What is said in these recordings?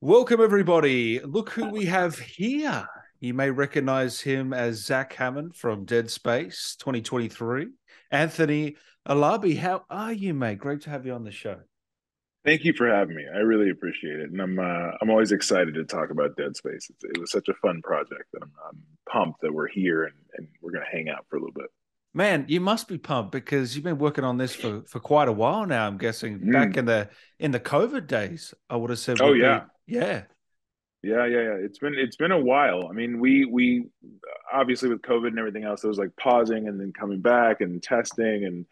Welcome, everybody. Look who we have here. You may recognize him as Zach Hammond from Dead Space 2023. Anthony Alabi, how are you, mate? Great to have you on the show. Thank you for having me. I really appreciate it, and I'm uh, I'm always excited to talk about Dead Space. It's, it was such a fun project, and I'm, I'm pumped that we're here and, and we're going to hang out for a little bit. Man, you must be pumped because you've been working on this for, for quite a while now. I'm guessing mm. back in the in the COVID days, I would have said. Oh yeah, be, yeah, yeah, yeah, yeah. It's been it's been a while. I mean, we we obviously with COVID and everything else, it was like pausing and then coming back and testing and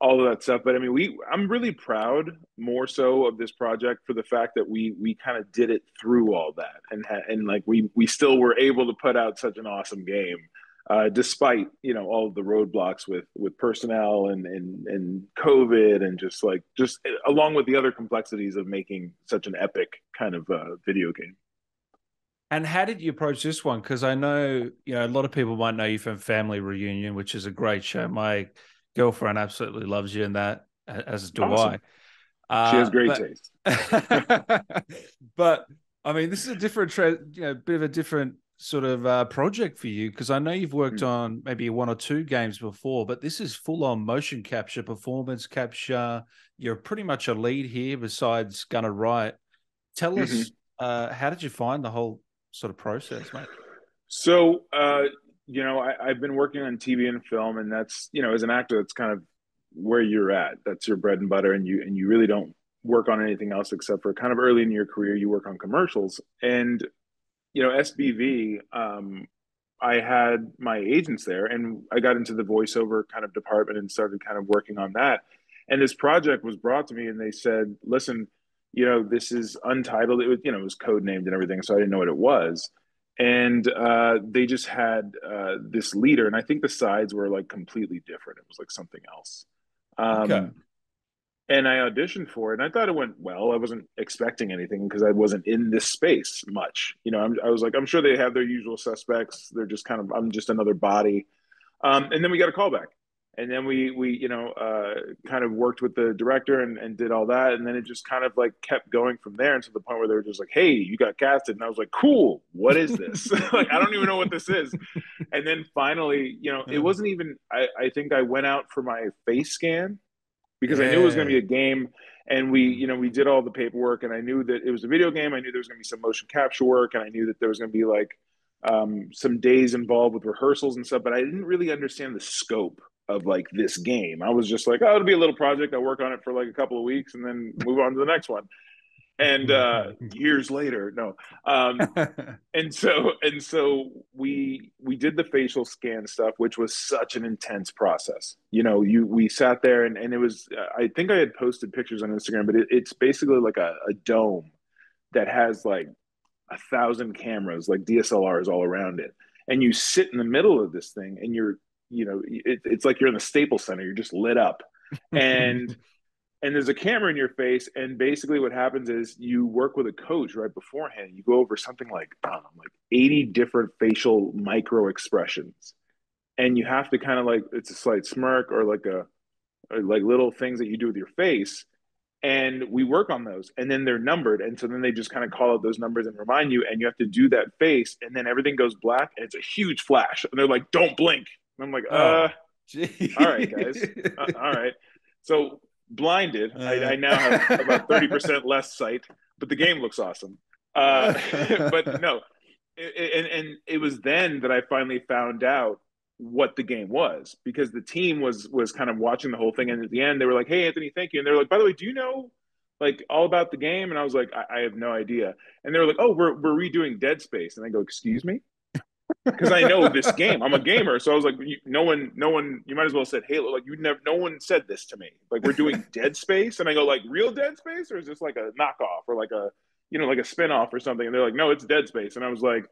all of that stuff. But I mean, we I'm really proud more so of this project for the fact that we we kind of did it through all that and and like we we still were able to put out such an awesome game. Uh, despite you know all of the roadblocks with with personnel and and and COVID and just like just along with the other complexities of making such an epic kind of uh, video game. And how did you approach this one? Because I know you know a lot of people might know you from Family Reunion, which is a great show. My girlfriend absolutely loves you in that, as do awesome. I. Uh, she has great but, taste. but I mean, this is a different, you know, bit of a different sort of uh, project for you because I know you've worked mm. on maybe one or two games before, but this is full on motion capture, performance capture. You're pretty much a lead here besides Gunner Wright. Tell mm-hmm. us, uh, how did you find the whole sort of process, mate? So, uh, you know, I, have been working on TV and film, and that's you know, as an actor, that's kind of where you're at. That's your bread and butter, and you and you really don't work on anything else except for kind of early in your career, you work on commercials. And you know, SBV, um, I had my agents there, and I got into the voiceover kind of department and started kind of working on that. And this project was brought to me, and they said, "Listen, you know, this is untitled. It was, you know, it was code named and everything, so I didn't know what it was." and uh, they just had uh, this leader, and I think the sides were like completely different. It was like something else. Um, okay. And I auditioned for it, and I thought it went well. I wasn't expecting anything because I wasn't in this space much. You know, I'm, i was like, I'm sure they have their usual suspects. They're just kind of, I'm just another body. Um, and then we got a call back and then we we you know uh, kind of worked with the director and, and did all that and then it just kind of like kept going from there until the point where they were just like hey you got casted and i was like cool what is this like i don't even know what this is and then finally you know it wasn't even i, I think i went out for my face scan because yeah. i knew it was going to be a game and we you know we did all the paperwork and i knew that it was a video game i knew there was going to be some motion capture work and i knew that there was going to be like um, some days involved with rehearsals and stuff but i didn't really understand the scope of like this game. I was just like, oh, it'll be a little project. I work on it for like a couple of weeks and then move on to the next one. And uh, years later, no. Um, and so and so we we did the facial scan stuff, which was such an intense process. You know, you we sat there and and it was. I think I had posted pictures on Instagram, but it, it's basically like a, a dome that has like a thousand cameras, like DSLRs all around it and you sit in the middle of this thing and you're you know it, it's like you're in the Staples Center. You're just lit up, and and there's a camera in your face. And basically, what happens is you work with a coach right beforehand. You go over something like know, like 80 different facial micro expressions, and you have to kind of like it's a slight smirk or like a or like little things that you do with your face and we work on those and then they're numbered and so then they just kind of call out those numbers and remind you and you have to do that face and then everything goes black and it's a huge flash and they're like don't blink and I'm like, oh, uh, all right, guys. uh, all right. So blinded, uh. I, I, now have about 30% less sight, but the game looks awesome. Uh, but no, it, and, and it was then that I finally found out what the game was because the team was was kind of watching the whole thing and at the end they were like hey anthony thank you. And they're like by the way do you know like all about the game? And i was like i, I have no idea. And they were like oh we're, we're redoing dead space. And i go excuse me because I know this game. I'm a gamer, so I was like, no one, no one. You might as well said Halo. Like you never, no one said this to me. Like we're doing Dead Space, and I go like, real Dead Space, or is this like a knockoff or like a, you know, like a spinoff or something? And they're like, no, it's Dead Space, and I was like,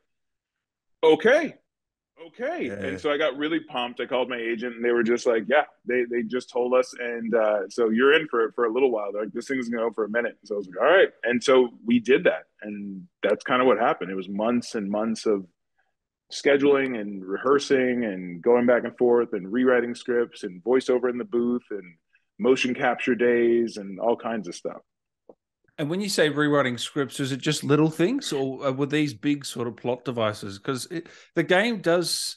okay, okay. Yeah. And so I got really pumped. I called my agent, and they were just like, yeah, they they just told us, and uh, so you're in for it for a little while. They're like, this thing's gonna go for a minute. So I was like, all right, and so we did that, and that's kind of what happened. It was months and months of scheduling and rehearsing and going back and forth and rewriting scripts and voiceover in the booth and motion capture days and all kinds of stuff. And when you say rewriting scripts, is it just little things, or uh, were these big sort of plot devices? Because the game does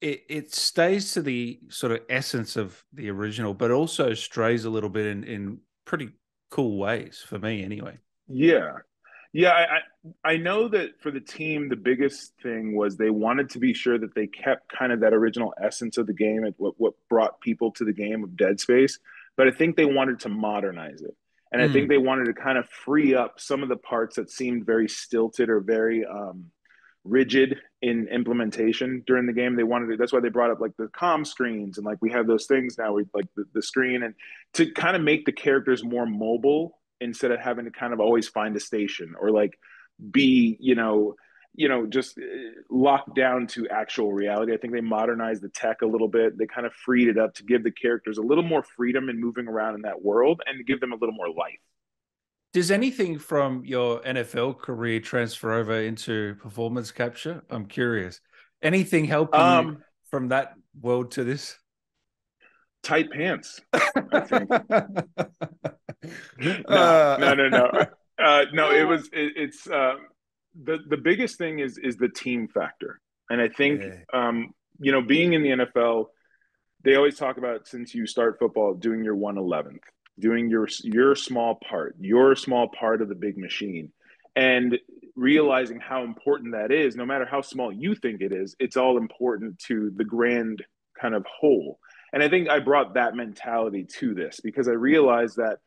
it, it stays to the sort of essence of the original, but also strays a little bit in in pretty cool ways for me, anyway. Yeah, yeah. I I know that for the team, the biggest thing was they wanted to be sure that they kept kind of that original essence of the game and what what brought people to the game of Dead Space, but I think they wanted to modernize it. And mm. I think hmm. they wanted to kind of free up some of the parts that seemed very stilted or very um, rigid in implementation during the game. They wanted to, that's why they brought up like the com screens and like we have those things now with like the, the screen and to kind of make the characters more mobile instead of having to kind of always find a station or like be, you know, you know, just uh, locked down to actual reality. I think they modernized the tech a little bit. They kind of freed it up to give the characters a little more freedom in moving around in that world and to give them a little more life. Does anything from your NFL career transfer over into performance capture? I'm curious. Anything helping um, from that world to this? Tight pants, I think. no, uh, no, no, no. Uh, no, it was. It, it's uh, the the biggest thing is is the team factor, and I think yeah. um, you know being in the NFL, they always talk about since you start football doing your one eleventh, doing your your small part, your small part of the big machine, and realizing how important that is. No matter how small you think it is, it's all important to the grand kind of whole. And I think I brought that mentality to this because I realized that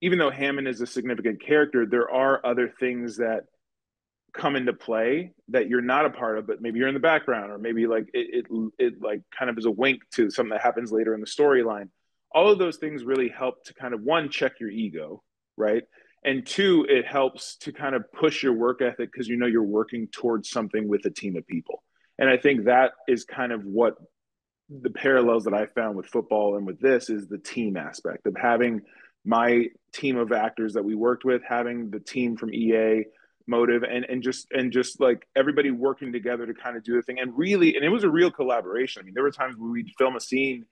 even though Hammond is a significant character, there are other things that come into play that you're not a part of, but maybe you're in the background, or maybe like it, it, it like kind of is a wink to something that happens later in the storyline. All of those things really help to kind of one check your ego, right? And two, it helps to kind of push your work ethic because you know you're working towards something with a team of people. And I think that is kind of what the parallels that I found with football and with this is the team aspect of having my team of actors that we worked with, having the team from EA, motive and and just and just like everybody working together to kind of do the thing. And really and it was a real collaboration. I mean there were times where we'd film a scene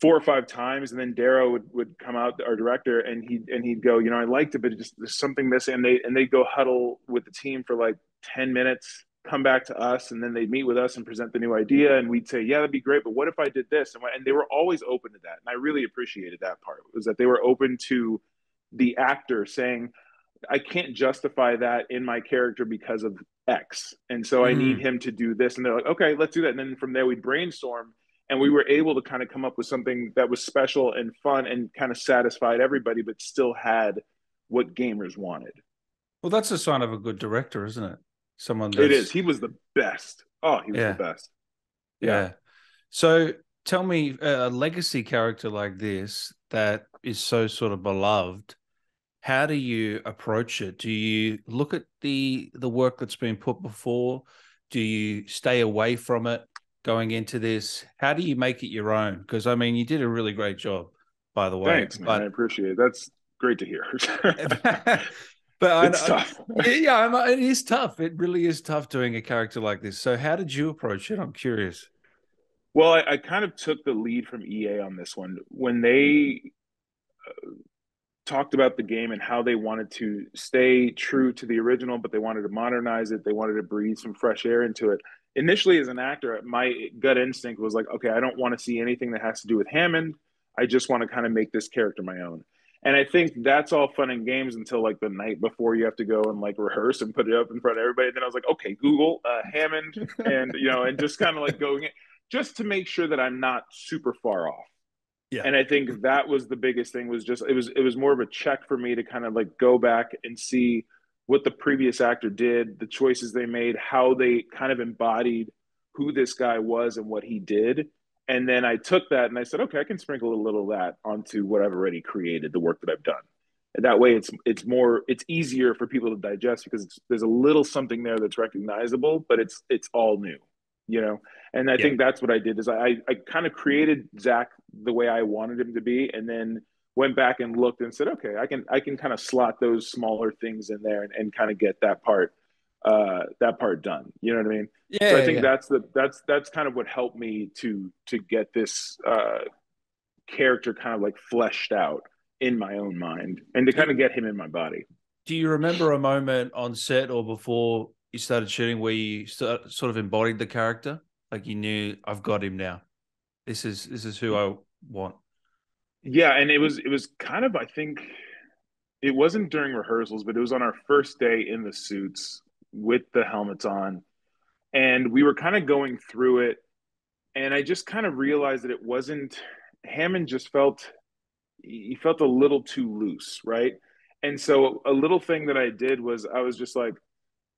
four or five times and then Darrow would, would come out our director and he and he'd go you know I liked it but it just there's something missing and they and they'd go huddle with the team for like 10 minutes come back to us and then they'd meet with us and present the new idea and we'd say yeah that'd be great but what if I did this and, and they were always open to that and I really appreciated that part was that they were open to the actor saying I can't justify that in my character because of X. And so mm. I need mm. him to do this. And they're like, okay, let's do that. And then from there, we'd brainstorm and we were able to kind of come up with something that was special and fun and kind of satisfied everybody, but still had what gamers wanted. Well, that's a sign of a good director, isn't it? Someone that's... it is. He was the best. Oh, he was yeah. the best. Yeah. yeah. So tell me a legacy character like this that is so sort of beloved how do you approach it do you look at the the work that's been put before do you stay away from it going into this how do you make it your own because i mean you did a really great job by the way thanks man. But... i appreciate it that's great to hear but it's I, tough yeah it is tough it really is tough doing a character like this so how did you approach it i'm curious well i, I kind of took the lead from ea on this one when they uh, talked about the game and how they wanted to stay true to the original, but they wanted to modernize it. They wanted to breathe some fresh air into it. Initially, as an actor, my gut instinct was like, okay, I don't want to see anything that has to do with Hammond. I just want to kind of make this character my own. And I think that's all fun and games until like the night before you have to go and like rehearse and put it up in front of everybody. And then I was like, okay, Google uh, Hammond, and you know, and just kind of like going in, just to make sure that I'm not super far off. Yeah. And I think that was the biggest thing was just it was it was more of a check for me to kind of like go back and see what the previous actor did, the choices they made, how they kind of embodied who this guy was and what he did. And then I took that and I said, okay, I can sprinkle a little of that onto what I've already created, the work that I've done. And that way it's it's more it's easier for people to digest because there's a little something there that's recognizable, but it's it's all new you know and i yeah. think that's what i did is i i kind of created zach the way i wanted him to be and then went back and looked and said okay i can i can kind of slot those smaller things in there and, and kind of get that part uh that part done you know what i mean yeah so i think yeah. that's the that's that's kind of what helped me to to get this uh character kind of like fleshed out in my own mind and to kind of get him in my body do you remember a moment on set or before you started shooting where you start, sort of embodied the character? Like you knew, I've got him now. This is this is who I want. Yeah, and it was it was kind of I think it wasn't during rehearsals, but it was on our first day in the suits with the helmets on, and we were kind of going through it, and I just kind of realized that it wasn't Hammond. Just felt he felt a little too loose, right? And so a little thing that I did was I was just like,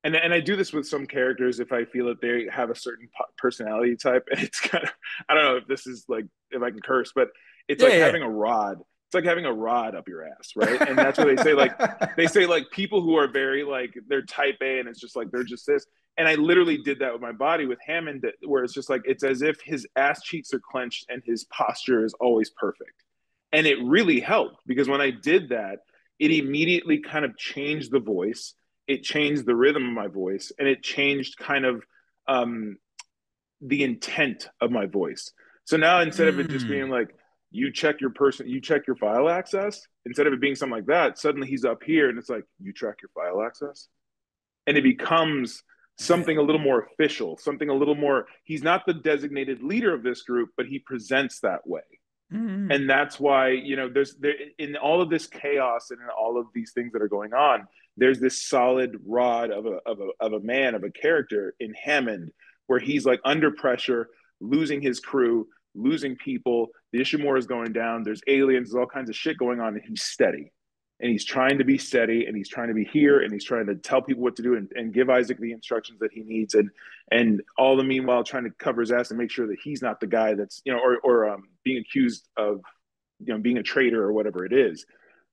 and and I do this with some characters if I feel that they have a certain personality type, and it's kind of I don't know if this is like if I can curse, but it's yeah, like yeah. having a rod. It's like having a rod up your ass, right? And that's what they say. Like they say, like people who are very like they're type A, and it's just like they're just this. And I literally did that with my body with Hammond, where it's just like it's as if his ass cheeks are clenched and his posture is always perfect. And it really helped because when I did that, it immediately kind of changed the voice it changed the rhythm of my voice and it changed kind of um, the intent of my voice so now instead mm. of it just being hmm. like you check your person you check your file access instead of it being something like that suddenly he's up here and it's like you track your file access and it becomes something a little more official something a little more he's not the designated leader of this group but he presents that way Mm-hmm. And that's why, you know, there's there in all of this chaos and in all of these things that are going on, there's this solid rod of a of a of a man, of a character in Hammond, where he's like under pressure, losing his crew, losing people, the Ishimura is going down, there's aliens, there's all kinds of shit going on, and he's steady. And he's trying to be steady and he's trying to be here and he's trying to tell people what to do and, and give Isaac the instructions that he needs and and all the meanwhile trying to cover his ass and make sure that he's not the guy that's you know or or um, being accused of you know being a traitor or whatever it is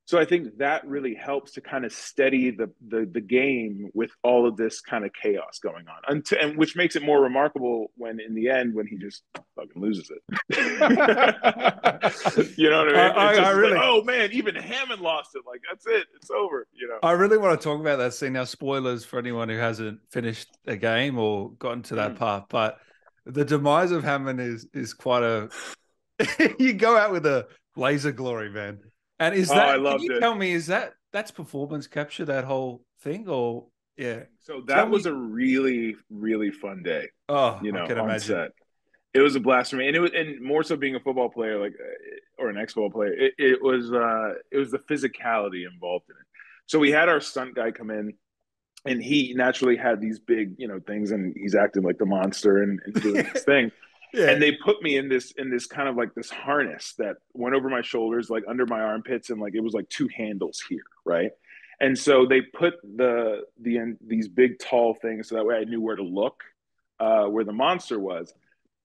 so I think that really helps to kind of steady the the, the game with all of this kind of chaos going on, and, to, and which makes it more remarkable when in the end when he just fucking loses it. you know what I mean? I, I, I really, like, oh man, even Hammond lost it. Like that's it, it's over. You know. I really want to talk about that scene now. Spoilers for anyone who hasn't finished a game or gotten to that mm. part, but the demise of Hammond is is quite a. you go out with a laser glory, man. And is oh, that? can you it. tell me is that that's performance capture that whole thing or yeah? So that tell was me. a really really fun day. Oh, you know, on imagine. set. It was a blast for me, and it was, and more so being a football player, like or an ex-football player. It, it was, uh, it was the physicality involved in it. So we had our stunt guy come in, and he naturally had these big, you know, things, and he's acting like the monster and, and doing this thing. Yeah. And they put me in this in this kind of like this harness that went over my shoulders, like under my armpits, and like it was like two handles here, right? And so they put the the these big tall things so that way I knew where to look, uh, where the monster was.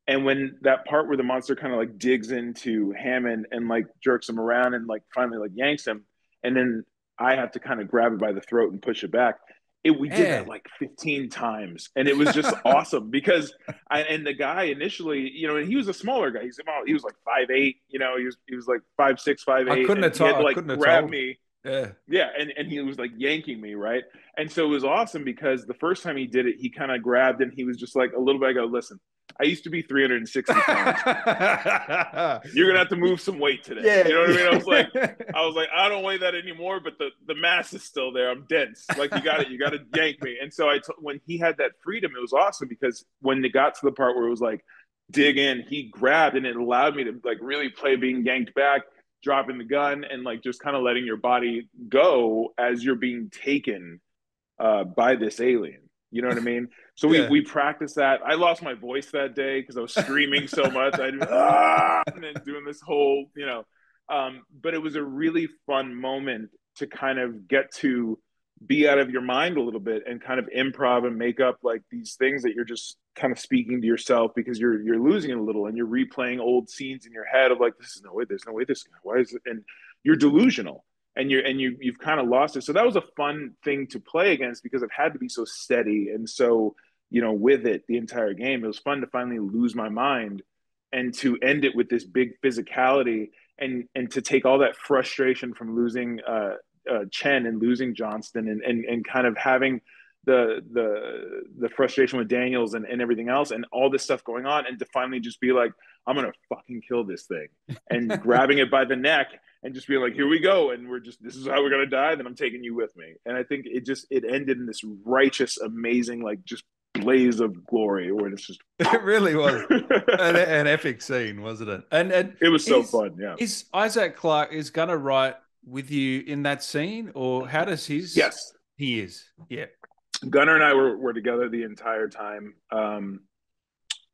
And when that part where the monster kind of like digs into Hammond and like jerks him around and like finally like yanks him, and then I have to kind of grab it by the throat and push it back. It, we did that like 15 times and it was just awesome because I and the guy initially, you know, and he was a smaller guy. He's about he was like five eight, you know, he was he was like five six, five eight. I couldn't have told like grab me. Yeah. Yeah. And, and he was like yanking me, right? And so it was awesome because the first time he did it, he kind of grabbed and he was just like a little bit, I go, listen, I used to be 360 pounds. You're gonna have to move some weight today. Yeah, you know what I mean? I was like, I was like, I don't weigh that anymore, but the the mass is still there. I'm dense. Like you got it. You got to yank me. And so I, t- when he had that freedom, it was awesome because when it got to the part where it was like dig in, he grabbed and it allowed me to like really play being yanked back, dropping the gun, and like just kind of letting your body go as you're being taken uh, by this alien. You know what I mean? So we yeah. we practiced that. I lost my voice that day because I was screaming so much. I ah! and then doing this whole, you know. Um, but it was a really fun moment to kind of get to be out of your mind a little bit and kind of improv and make up like these things that you're just kind of speaking to yourself because you're you're losing it a little and you're replaying old scenes in your head of like this is no way there's no way this why is it and you're delusional and you're and you you've kind of lost it so that was a fun thing to play against because it had to be so steady and so you know, with it the entire game. It was fun to finally lose my mind and to end it with this big physicality and and to take all that frustration from losing uh, uh, Chen and losing Johnston and, and and kind of having the the the frustration with Daniels and, and everything else and all this stuff going on and to finally just be like I'm gonna fucking kill this thing and grabbing it by the neck and just being like, here we go, and we're just this is how we're gonna die. Then I'm taking you with me, and I think it just it ended in this righteous, amazing, like just blaze of glory where it's just it really was. An, an, epic scene wasn't it? And, and it was so is, fun yeah. is isaac clarke is Gunner Wright with you in that scene or how does his yes. he is? Yeah. Gunner and i were, were together the entire time. Um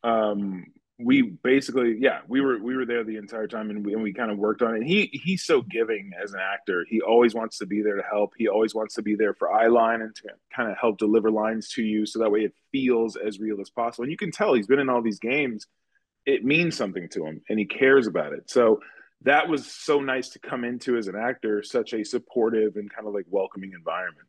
um we basically yeah we were we were there the entire time and we, and we kind of worked on it. And he he's so giving as an actor. He always wants to be there to help. He always wants to be there for eye line and to kind of help deliver lines to you so that way it feels as real as possible. And you can tell he's been in all these games. It means something to him and he cares about it. So that was so nice to come into as an actor such a supportive and kind of like welcoming environment.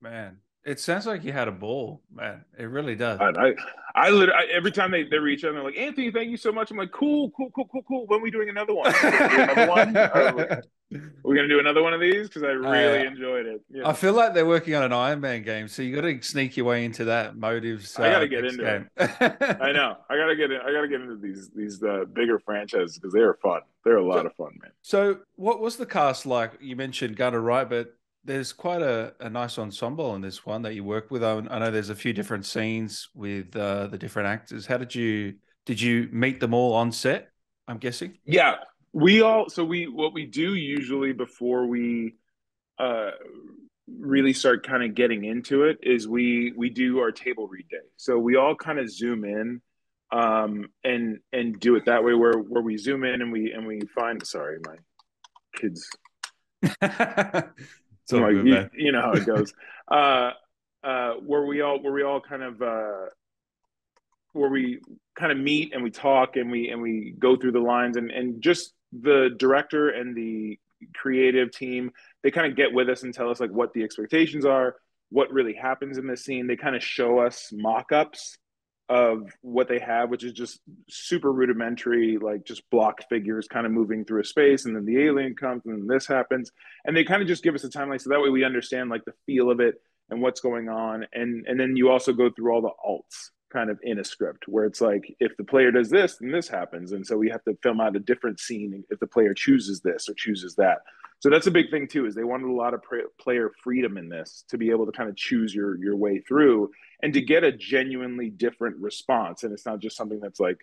Man it sounds like you had a ball, man. It really does. I, I, I literally I, every time they, they reach out, they're like, Anthony, thank you so much. I'm like, cool, cool, cool, cool, cool. When are we doing another one? another one? Are we, gonna do another one of these? Because I really uh, enjoyed it. Yeah. I feel like they're working on an Iron Man game, so you got to sneak your way into that motives. Uh, I got to get into game. it. I know. I got to get in. I got to get into these these uh, bigger franchises because they are fun. They're a lot so, of fun, man. So, what was the cast like? You mentioned Gunner Wright, but there's quite a, a nice ensemble in this one that you work with. I, I know there's a few different scenes with uh, the different actors. How did you did you meet them all on set? I'm guessing. Yeah, we all. So we what we do usually before we uh, really start kind of getting into it is we we do our table read day. So we all kind of zoom in um and and do it that way where where we zoom in and we and we find sorry my kids So like, you, you, know how it goes. uh, uh, where we all where we all kind of uh, where we kind of meet and we talk and we and we go through the lines and and just the director and the creative team they kind of get with us and tell us like what the expectations are what really happens in this scene they kind of show us mock-ups of what they have, which is just super rudimentary, like just block figures kind of moving through a space, and then the alien comes, and then this happens, and they kind of just give us a timeline, so that way we understand like the feel of it and what's going on, and and then you also go through all the alts kind of in a script where it's like if the player does this, then this happens, and so we have to film out a different scene if the player chooses this or chooses that. So that's a big thing too. Is they wanted a lot of player freedom in this to be able to kind of choose your your way through and to get a genuinely different response. And it's not just something that's like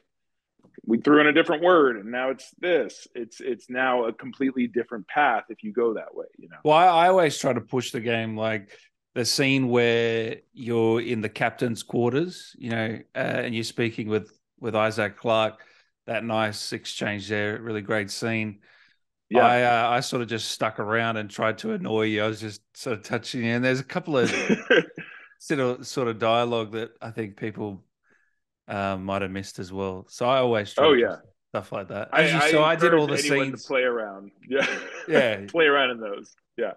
we threw in a different word and now it's this. It's it's now a completely different path if you go that way. You know. Well, I, I always try to push the game like the scene where you're in the captain's quarters, you know, uh, and you're speaking with with Isaac Clarke That nice exchange there, really great scene yeah. I uh, I sort of just stuck around and tried to annoy you. I was just sort of touching you, and there's a couple of sort of sort of dialogue that I think people um, might have missed as well. So I always try oh yeah stuff like that. I, you, I did all the scenes to play around. Yeah, yeah, play around in those. Yeah.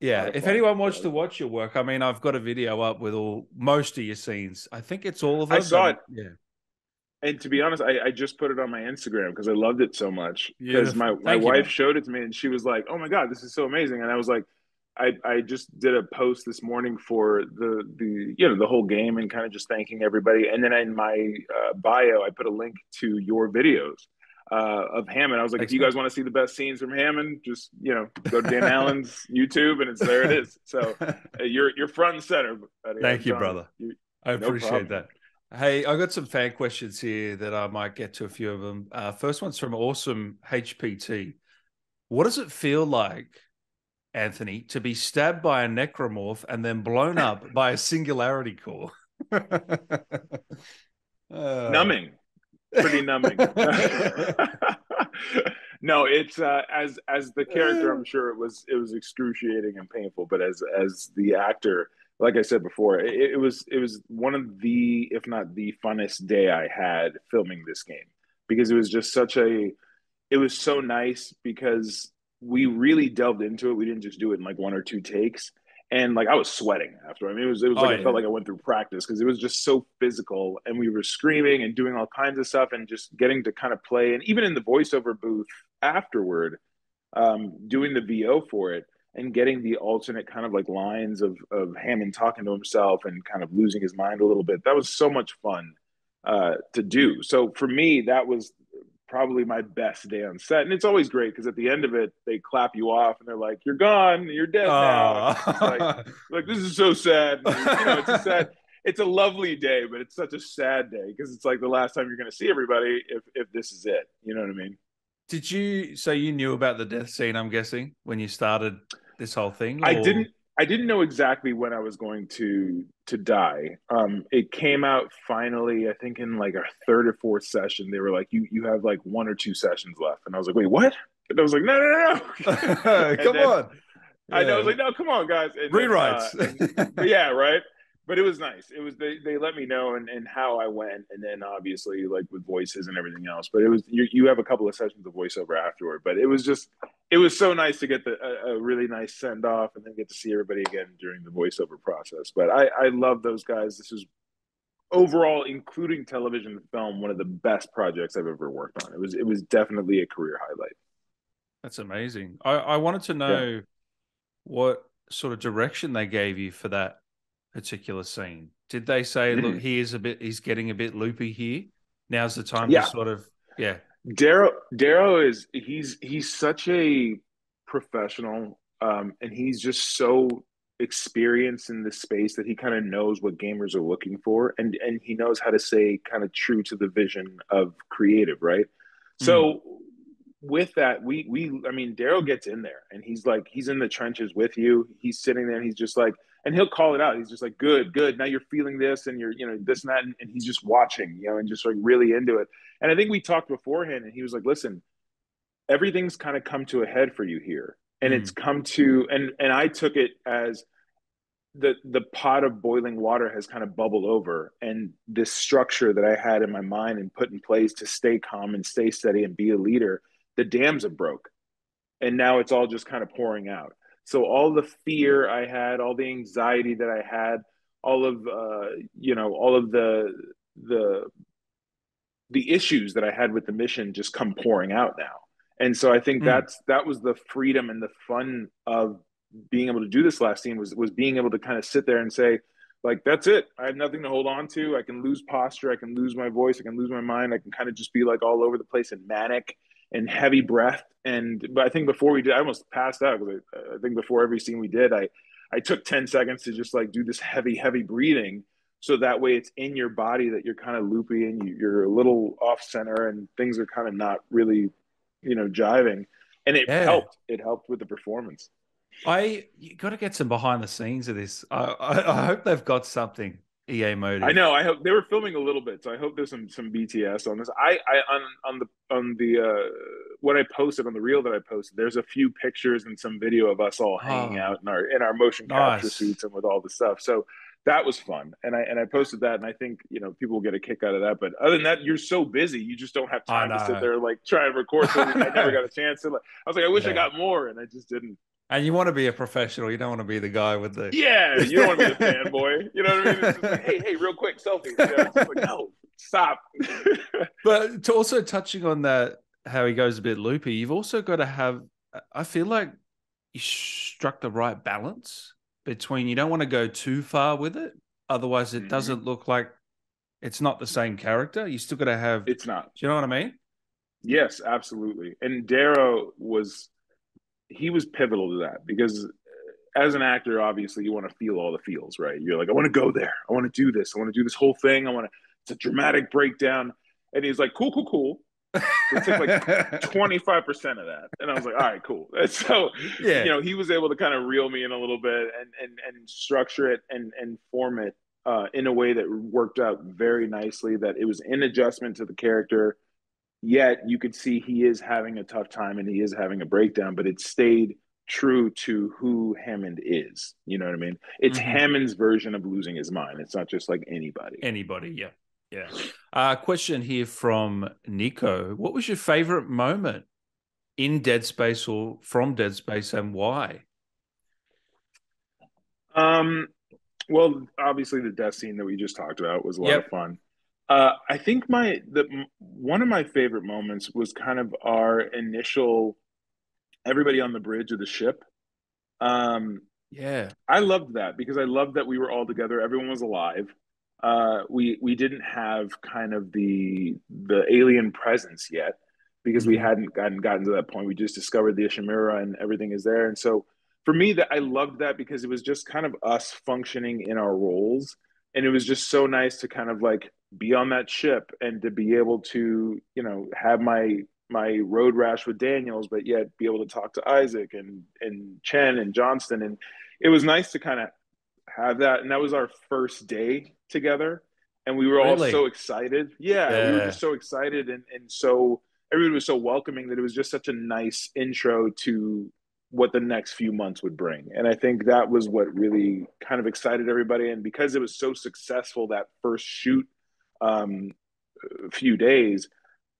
Yeah, if anyone wants to watch your work, I mean, I've got a video up with all most of your scenes. I think it's all of them. I saw it. Yeah, and to be honest, I, I just put it on my Instagram because I loved it so much. Because my, my wife you. showed it to me and she was like, "Oh my god, this is so amazing!" And I was like, I, I just did a post this morning for the the you know the whole game and kind of just thanking everybody. And then in my uh, bio, I put a link to your videos uh, of Hammond. I was like, Thanks, if you guys want to see the best scenes from Hammond, just you know go to Dan Allen's YouTube and it's there. It is. So uh, you're you're front and center. Buddy. Thank you, brother. You, I appreciate no that. Hey, I got some fan questions here that I might get to a few of them. Uh, first one's from Awesome HPT. What does it feel like, Anthony, to be stabbed by a necromorph and then blown up by a singularity core? uh... Numbing, pretty numbing. no, it's uh, as as the character. I'm sure it was it was excruciating and painful, but as as the actor like I said before, it, it, was it was one of the, if not the funnest day I had filming this game because it was just such a, it was so nice because we really delved into it. We didn't just do it in like one or two takes, and like I was sweating after. I mean, it was it was oh, like yeah. I felt like I went through practice because it was just so physical, and we were screaming and doing all kinds of stuff, and just getting to kind of play, and even in the voiceover booth afterward, um, doing the VO for it and getting the alternate kind of like lines of of Hammond talking to himself and kind of losing his mind a little bit. That was so much fun uh, to do. So for me, that was probably my best day on set. And it's always great because at the end of it, they clap you off and they're like, "You're gone. You're dead now." Like, like, this is so sad. And, you know, it's a sad. It's a lovely day, but it's such a sad day because it's like the last time you're going to see everybody if if this is it. You know what I mean? Did you? So you knew about the death scene? I'm guessing when you started this whole thing. Or? I didn't. I didn't know exactly when I was going to to die. Um, it came out finally, I think in like our third or fourth session. They were like, "You you have like one or two sessions left," and I was like, "Wait, what?" And I was like, "No, no, no, no. come then, on." I know. I was like, "No, come on, guys." And Rewrites. Then, uh, yeah, right but it was nice. It was they, they let me know and, and how I went, and then obviously like with voices and everything else. But it was you, you have a couple of sessions of voiceover afterward. But it was just it was so nice to get the a, a really nice send off and then get to see everybody again during the voiceover process. But I I love those guys. This is overall, including television and film, one of the best projects I've ever worked on. It was it was definitely a career highlight. That's amazing. I, I wanted to know yeah. what sort of direction they gave you for that particular scene? Did they say, mm-hmm. look, he is a bit, he's getting a bit loopy here. Now's the time yeah. to sort of, yeah. Darrow, Darrow is he's he's such a professional, um, and he's just so experienced in this space that he kind of knows what gamers are looking for, and and he knows how to say kind of true to the vision of creative, right? Mm. So with that, we we I mean, Daryl gets in there and he's like he's in the trenches with you. He's sitting there and he's just like and he'll call it out. He's just like, good, good. Now you're feeling this and you're, you know, this and that. And, and, he's just watching, you know, and just like really into it. And I think we talked beforehand and he was like, listen, everything's kind of come to a head for you here. And mm. it's come to, and, and I took it as the, the pot of boiling water has kind of bubbled over. And this structure that I had in my mind and put in place to stay calm and stay steady and be a leader, the dams have broke. And now it's all just kind of pouring out so all the fear I had, all the anxiety that I had, all of uh, you know, all of the the the issues that I had with the mission just come pouring out now. And so I think mm. that's that was the freedom and the fun of being able to do this last scene was was being able to kind of sit there and say, like, that's it. I have nothing to hold on to. I can lose posture. I can lose my voice. I can lose my mind. I can kind of just be like all over the place and manic and heavy breath. And but I think before we did, I almost passed out because I, I, think before every scene we did, I I took ten seconds to just like do this heavy, heavy breathing, so that way it's in your body that you're kind of loopy and you, you're a little off center and things are kind of not really, you know, jiving. And it yeah. helped. It helped with the performance. I you got to get some behind the scenes of this. I, I, I hope they've got something EA motive. I know. I hope they were filming a little bit, so I hope there's some some BTS on this. I I on on the on the uh what I posted on the reel that I posted. There's a few pictures and some video of us all hanging oh, out in our in our motion capture nice. suits and with all the stuff. So that was fun, and I and I posted that, and I think you know people will get a kick out of that. But other than that, you're so busy, you just don't have time to sit there like try and record. So I never got a chance to. Like, I was like, I wish yeah. I got more, and I just didn't. And you want to be a professional. You don't want to be the guy with the yeah. You don't want to be a fanboy. You know what I mean? Like, hey, hey, real quick selfie. Yeah, it's like, no, stop. but to also touching on that, how he goes a bit loopy. You've also got to have. I feel like you struck the right balance between. You don't want to go too far with it, otherwise it mm-hmm. doesn't look like it's not the same character. You still got to have. It's not. Do you know what I mean? Yes, absolutely. And Darrow was he was pivotal to that because uh, as an actor, obviously you want to feel all the feels, right? You're like, I want to go there. I want to do this. I want to do this whole thing. I want to, it's a dramatic breakdown. And he's like, cool, cool, cool. It took like 25% of that. And I was like, all right, cool. And so, yeah. you know, he was able to kind of reel me in a little bit and, and, and structure it and, and form it uh, in a way that worked out very nicely, that it was in adjustment to the character yet you could see he is having a tough time and he is having a breakdown, but it stayed true to who Hammond is. You know what I mean? It's mm-hmm. Hammond's version of losing his mind. It's not just like anybody. Anybody, yeah. Yeah. Uh, question here from Nico. What was your favorite moment in Dead Space or from Dead Space and why? Um, well, obviously the death scene that we just talked about was a lot yep. of fun. Uh, I think my the one of my favorite moments was kind of our initial everybody on the bridge of the ship. Um, yeah, I loved that because I loved that we were all together. Everyone was alive. Uh, we we didn't have kind of the the alien presence yet, because we hadn't gotten gotten to that point. We just discovered the Ishimura and everything is there. And so for me, that I loved that because it was just kind of us functioning in our roles, and it was just so nice to kind of like be on that ship and to be able to you know have my my road rash with Daniels, but yet be able to talk to Isaac and and Chen and Johnston, and it was nice to kind of have that. And that was our first day together, and we were all so excited. Yeah, we were just so excited, and and so everybody was so welcoming that it was just such a nice intro to what the next few months would bring. And I think that was what really kind of excited everybody. And because it was so successful that first shoot um, few days,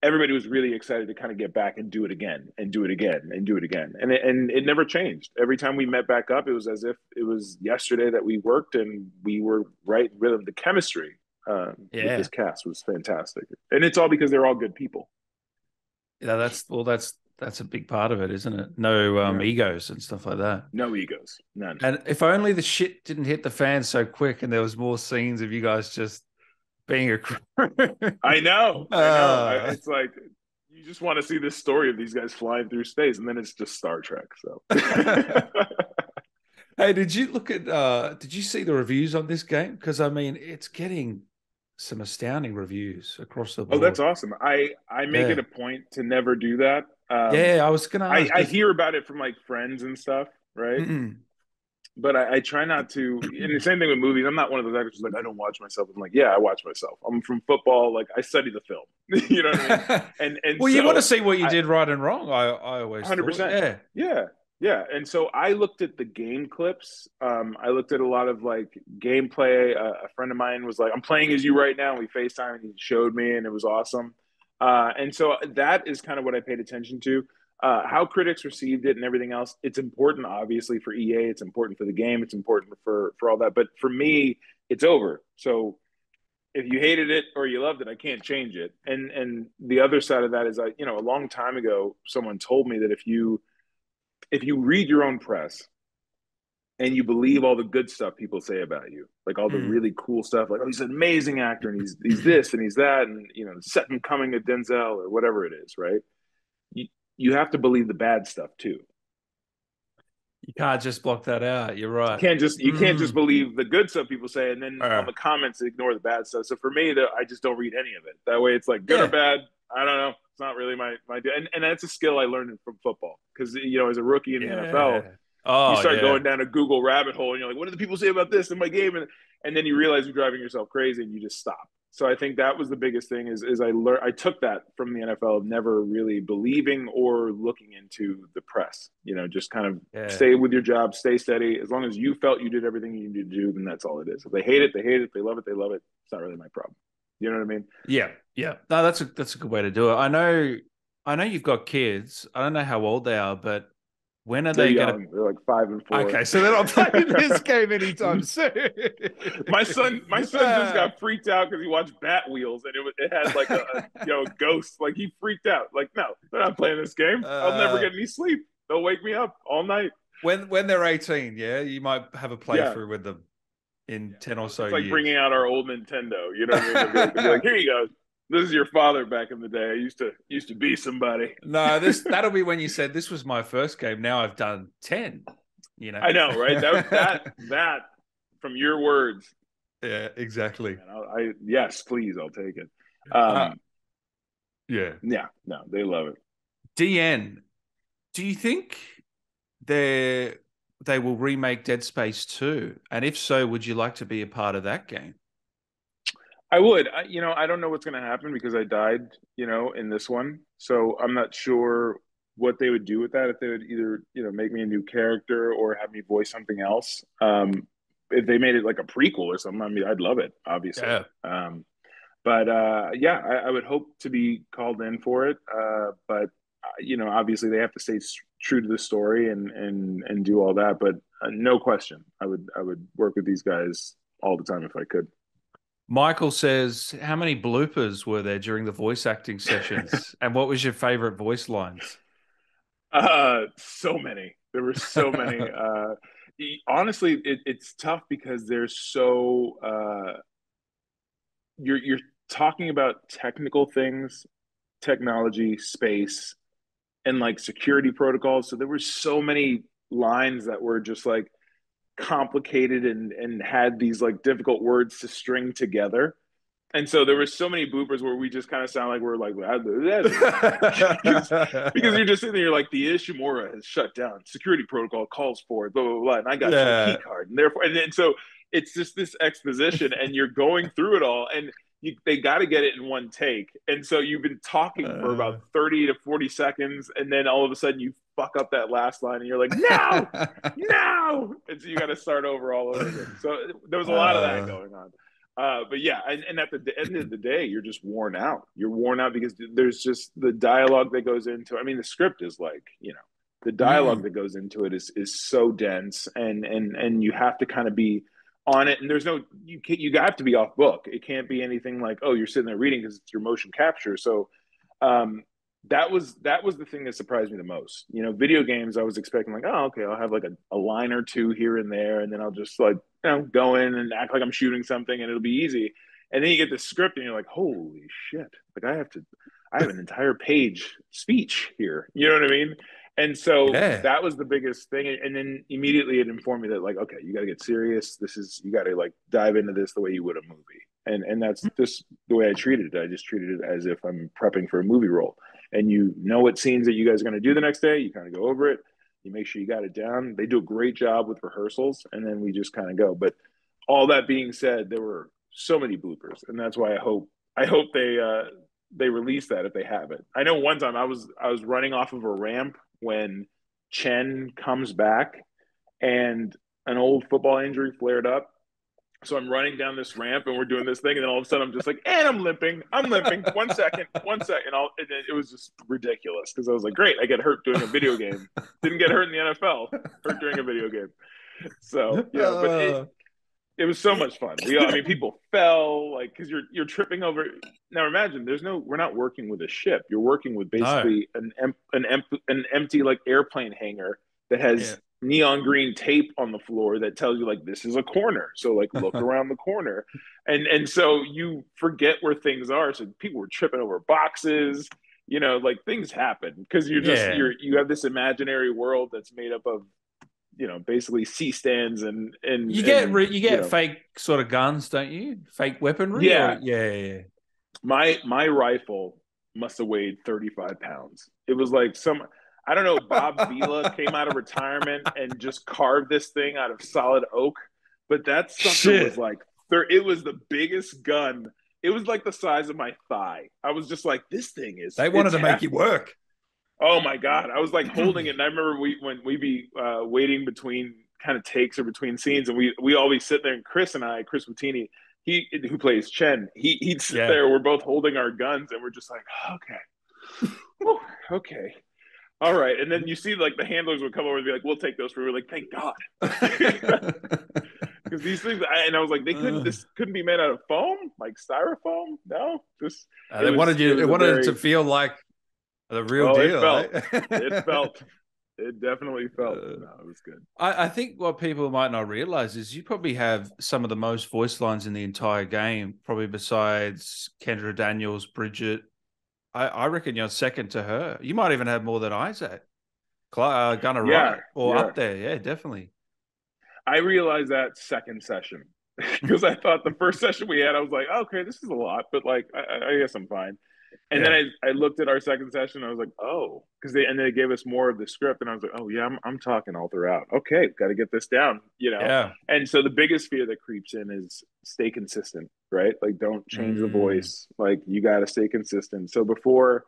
everybody was really excited to kind of get back and do it again and do it again and do it again. And it, and it never changed. Every time we met back up, it was as if it was yesterday that we worked and we were right rhythm. The chemistry um, Yeah. with this cast was fantastic. And it's all because they're all good people. Yeah, that's well, that's that's a big part of it, isn't it? No um, Yeah. egos and stuff like that. No egos, none. And if only the shit didn't hit the fan so quick, and there was more scenes of you guys just being a crew. I know. I know. Uh. It's like you just want to see this story of these guys flying through space, and then it's just Star Trek. So hey, did you look at? uh Did you see the reviews on this game? Because I mean, it's getting some astounding reviews across the oh, that's awesome. I I make Yeah. it a point to never do that. Um, yeah, I was gonna. I, Ask I hear about it from like friends and stuff, right? Mm-mm. But I, I try not to. And the same thing with movies. I'm not one of those actors like I don't watch myself. I'm like, yeah, I watch myself. I'm from football. Like I study the film. you know what I mean? And and well, you want to see what you I- did right and wrong. I I always 100%. Yeah. Yeah, yeah. And so I looked at the game clips. Um, I looked at a lot of like gameplay. Uh, a friend of mine was like, "I'm playing as you right now." And we Facetime, and he showed me, and it was awesome. Uh, and so that is kind of what I paid attention to. Uh, how critics received it and everything else. It's important, obviously, for EA. It's important for the game. It's important for for all that. But for me, it's over. So if you hated it or you loved it, I can't change it. And and the other side of that is, I you know, a long time ago, someone told me that if you if you read your own press and you believe all the good stuff people say about you, like all the Mm. really cool stuff, like oh he's an amazing actor and he's he's this and he's that and you know the second coming of Denzel or whatever it is, right? You you have to believe the bad stuff too. You can't just block that out. You're You right. can't just you can't just Mm. believe the good stuff people say and then Uh. on the comments ignore the bad stuff. So for me, the, I just don't read any of it. That way, it's like good Yeah. or bad. I don't know. It's not really my my deal. And and that's a skill I learned from football because you know as a rookie in the NFL, Oh, you start yeah. going down a Google rabbit hole and you're like, what do the people say about this in my game? And and then you realize you're driving yourself crazy and you just stop. So I think that was the biggest thing is is I learned I took that from the NFL of never really believing or looking into the press. You know, just kind of Yeah. stay with your job, stay steady. As long as you felt you did everything you needed to do, then that's all it is. If they hate it, they hate it. If they love it, they love it. It's not really my problem. You know what I mean? Yeah, yeah. No, that's a that's a good way to do it. I know, I know you've got kids. I don't know how old they are, but when are They're they going young. They're like five and four. Okay, so they're not playing this game anytime soon. my son, my son just got freaked out because he watched Batwheels and it was, it had like a, a you know ghost. Like he freaked out. Like no, they're not playing this game. I'll never Uh. get any sleep. They'll wake me up all night. when when they're eighteen. Yeah, you might have a Yeah. playthrough with them in ten or so it's like years. bringing out our old Nintendo. You know what I mean? Like, like, here you go. This is your father back in the day. I used to used to be somebody. no, this that'll be when you said this was my first game. Now I've done ten. You know, I know, right? That that that from your words. yeah, exactly. I'll, I yes, please, I'll take it. Um, Uh, Yeah. yeah, no, they love it. DN, do you think they they will remake Dead Space 2? And if so, would you like to be a part of that game? I would. I, you know, I don't know what's going to happen because I died, you know, in this one. So I'm not sure what they would do with that. If they would either, you know, make me a new character or have me voice something else. Um, if they made it like a prequel or something, I mean, I'd love it, obviously. Yeah. Um, but uh, yeah, I, I would hope to be called in for it. Uh, but uh, you know, obviously they have to stay true to the story and and and do all that. But uh, no question, I would I would work with these guys all the time if I could. Michael says, How many bloopers were there during the voice acting sessions? and what was your favorite voice lines? Uh, so many. There were so many. uh, honestly, it, it's tough because there's so uh, you're you're talking about technical things technology, space, and like security protocols. So there were so many lines that were just like complicated and and had these like difficult words to string together. And so there were so many bloopers where we just kind of sound like we're like because, because you're just sitting there, you're like the Ishimura has shut down, security protocol calls for it, blah blah blah, and I got yeah. your key card, and therefore, and then so it's just this exposition, and you're going through it all, and you, they got to get it in one take. And so you've been talking for about uh. 30 to 40 seconds. And then all of a sudden you fuck up that last line and you're like, no, no. And so you got to start over all over again. So there was a lot of that uh. going on. Uh, but yeah, and, and, at the end of the day, you're just worn out. You're worn out because there's just the dialogue that goes into. I mean, the script is like, you know, the dialogue mm. that goes into it is is so dense, and and and you have to kind of be on it and there's no you can you have to be off book. It can't be anything like oh you're sitting there reading because it's your motion capture. So um that was that was the thing that surprised me the most. You know video games i was expecting like oh okay i'll have like a, a line or two here and there and then i'll just like you know go in and act like i'm shooting something and it'll be easy. And then you get the script and you're like holy shit. Like i have to i have an entire page speech here. You know what i mean and so yeah. that was the biggest thing. And then immediately it informed me that like, okay, you got to get serious. This is you got to like dive into this the way you would a movie. And and that's just the way I treated it. I just treated it as if I'm prepping for a movie role. And you know what scenes that you guys are going to do the next day. You kind of go over it. You make sure you got it down. They do a great job with rehearsals, and then we just kind of go. But all that being said, there were so many bloopers, and that's why I hope I hope they uh, they release that if they have it. I know one time I was I was running off of a ramp when Chen comes back and an old football injury flared up. So I'm running down this ramp and we're doing this thing, and then all of a sudden I'm just like, and I'm limping, I'm limping. One second, one second. I'll, and it was just ridiculous because I was like, great, I get hurt doing a video game. Didn't get hurt in the NFL, hurt during a video game. So yeah, but it, it was so much fun. We, I mean, people fell like because you're you're tripping over. Now imagine there's no. We're not working with a ship. You're working with basically no. an an empty an empty like airplane hangar that has yeah. neon green tape on the floor that tells you like this is a corner. So like look around the corner, and and so you forget where things are. So people were tripping over boxes. You know, like things happen because you're just yeah. you're you have this imaginary world that's made up of you know basically C stands and and you get and, you get you know. fake sort of guns, don't you? Fake weaponry. Yeah, or, yeah, yeah. My my rifle must have weighed thirty five pounds. It was like some. I don't know. Bob Vila came out of retirement and just carved this thing out of solid oak, but that stuff was like there. it was the biggest gun. It was like the size of my thigh. I was just like, this thing is. They wanted to make it work. Oh my god, I was like holding it, and I remember we when we be uh, waiting between kind of takes or between scenes, and we we always sit there, and Chris and I, Chris Bottini, he who plays Chen, he he'd sit yeah. there. We're both holding our guns, and we're just like, okay, okay, all right. And then you see like the handlers would come over and be like, "We'll take those for." We're like, "Thank God," because these things. I, and I was like, they couldn't. Uh, this couldn't be made out of foam, like styrofoam. No, just uh, they was, wanted you. They wanted very, it to feel like the real oh, deal. It felt. Eh? it felt. It definitely felt. Uh, no, it was good. I, I, think what people might not realize is you probably have some of the most voice lines in the entire game, probably besides Kendra Daniels, Bridget. I, I reckon you're second to her. You might even have more than Isaac. Uh, Gunner yeah, Wright, or yeah. up there. Yeah, definitely. I realized that second session because I thought the first session we had, I was like, okay, this is a lot, but like, I, I guess I'm fine. And yeah. then I, I looked at our second session. I was like, oh, because they and they gave us more of the script, and I was like, oh yeah, I'm I'm talking all throughout. Okay, got to get this down, you know. Yeah. And so the biggest fear that creeps in is stay consistent, right? Like don't change mm. the voice. Like you got to stay consistent. So before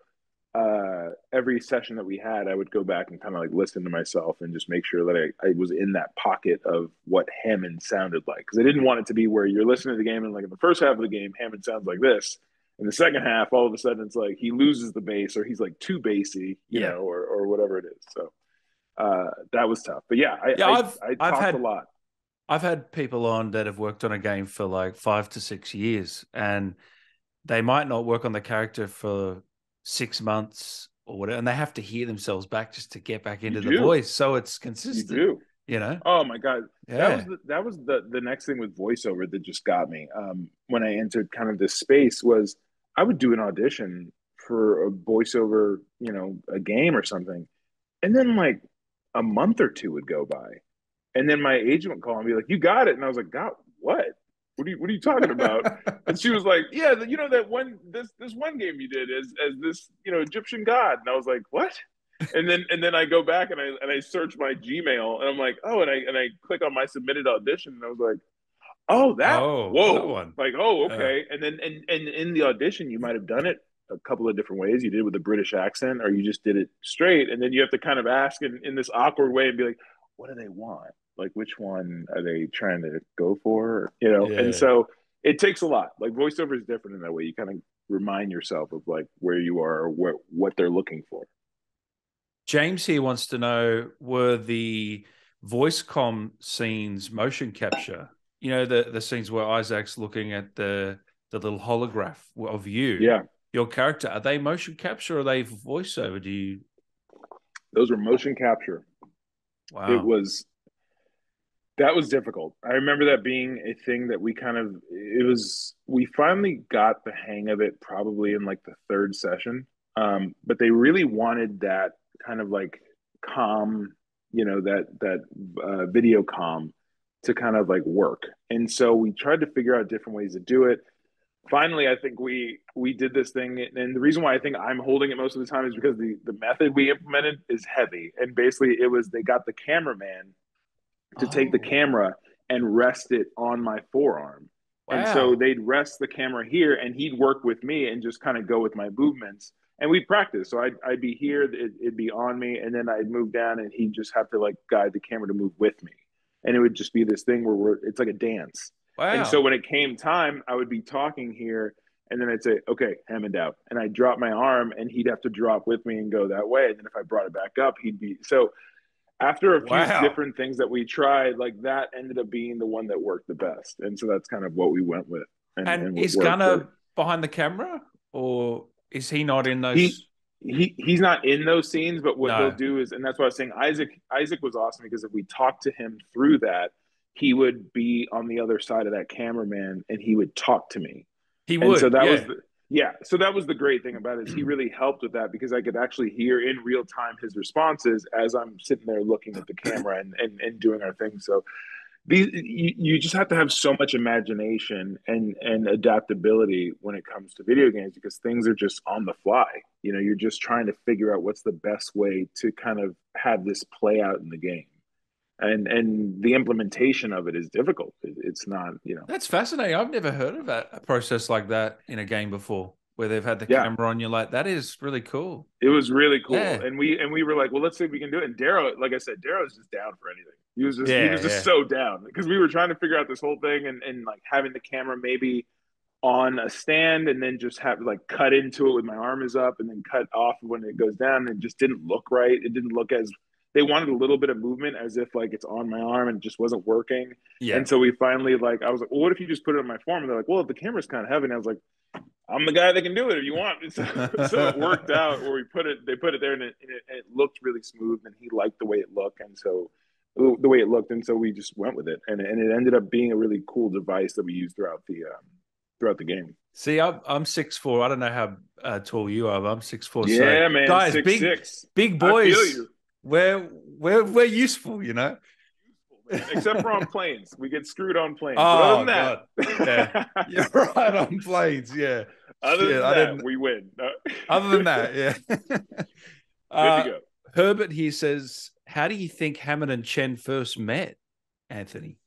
uh, every session that we had, I would go back and kind of like listen to myself and just make sure that I, I was in that pocket of what Hammond sounded like. Because I didn't want it to be where you're listening to the game and like in the first half of the game, Hammond sounds like this in the second half, all of a sudden it's like he loses the base or he's like too basy, you yeah. know, or or whatever it is. So uh, that was tough. But yeah, I, yeah, I, I've, I have had a lot. I've had people on that have worked on a game for like five to six years, and they might not work on the character for six months or whatever, and they have to hear themselves back just to get back into the voice. So it's consistent. You do. You know? Oh my god, yeah. that was the, that was the the next thing with voiceover that just got me. Um, when I entered kind of this space was I would do an audition for a voiceover, you know, a game or something. And then like a month or two would go by. And then my agent would call and be like, You got it. And I was like, God, what? What are you what are you talking about? and she was like, Yeah, you know that one this this one game you did as as this, you know, Egyptian god. And I was like, What? And then and then I go back and I and I search my Gmail and I'm like, oh, and I and I click on my submitted audition and I was like, oh, that oh, whoa, that one. like oh, okay. Uh, and then and and in the audition, you might have done it a couple of different ways. You did it with a British accent, or you just did it straight, and then you have to kind of ask in, in this awkward way and be like, what do they want? Like, which one are they trying to go for? You know, yeah. and so it takes a lot. Like voiceover is different in that way. You kind of remind yourself of like where you are or what what they're looking for. James here wants to know were the voice com scenes motion capture? You know, the, the scenes where Isaac's looking at the the little holograph of you. Yeah. Your character. Are they motion capture or are they voiceover? Do you those were motion capture. Wow. It was that was difficult. I remember that being a thing that we kind of it was we finally got the hang of it probably in like the third session. Um, but they really wanted that kind of like calm, you know, that that uh, video com to kind of like work. And so we tried to figure out different ways to do it. Finally, I think we we did this thing, and the reason why I think I'm holding it most of the time is because the the method we implemented is heavy, and basically it was they got the cameraman to oh. take the oh. camera and rest it on my forearm. Wow. And so they'd rest the camera here and he'd work with me and just kind of go with my movements and we practiced. So I'd, I'd be here, it, would be on me, and then I'd move down, and he'd just have to like guide the camera to move with me, and it would just be this thing where we're it's like a dance. Wow. And so when it came time, I would be talking here, and then I'd say, "Okay, Hammond out," and I'd drop my arm, and he'd have to drop with me and go that way. And then if I brought it back up, he'd be so. After a few wow. different things that we tried, like that ended up being the one that worked the best, and so that's kind of what we went with. And, and, and is Gunner behind the camera, or is he not in those? He, he he's not in those scenes, but what no. they'll do is, and that's why I was saying Isaac. Isaac was awesome because if we talked to him through that, he would be on the other side of that cameraman, and he would talk to me. He would. And so that yeah. was the, yeah. So that was the great thing about it is he really helped with that because I could actually hear in real time his responses as I'm sitting there looking at the camera and and, and doing our thing. So these you, you just have to have so much imagination and and adaptability when it comes to video games because things are just on the fly. You know you're just trying to figure out what's the best way to kind of have this play out in the game. And and the implementation of it is difficult. It's not you know. That's fascinating. I've never heard of a process like that in a game before where they've had the yeah. camera on you like that is really cool. It was really cool. Yeah. and we and we were like well let's see if we can do it. And daryl like i said daryl's just down for anything. He was just yeah, he was just so down because we were trying to figure out this whole thing and, and like having the camera maybe on a stand and then just have like cut into it with my arm is up and then cut off when it goes down and it just didn't look right. It didn't look as they wanted a little bit of movement as if like it's on my arm and it just wasn't working. Yeah. And so we finally like I was like, well, what if you just put it on my form? And they're like, well, if the camera's kind of heavy. And I was like, I'm the guy that can do it if you want. So, so it worked out where we put it. They put it there and it, and it, it, looked really smooth, and he liked the way it looked, and so the way it looked, and so we just went with it, and and it ended up being a really cool device that we used throughout the um, throughout the game. See, I'm I'm six four. I don't know how uh, tall you are. I'm six four. Yeah, so, man, guys, six, big six. big boys. We're we're we're useful, you know. Except for on planes, we get screwed on planes. Oh, other than God. that, yeah. you're right on planes. Yeah. Other Shit, than that, we win. No. Other than that, yeah. uh, Herbert here says, "How do you think Hammond and Chen first met, Anthony?"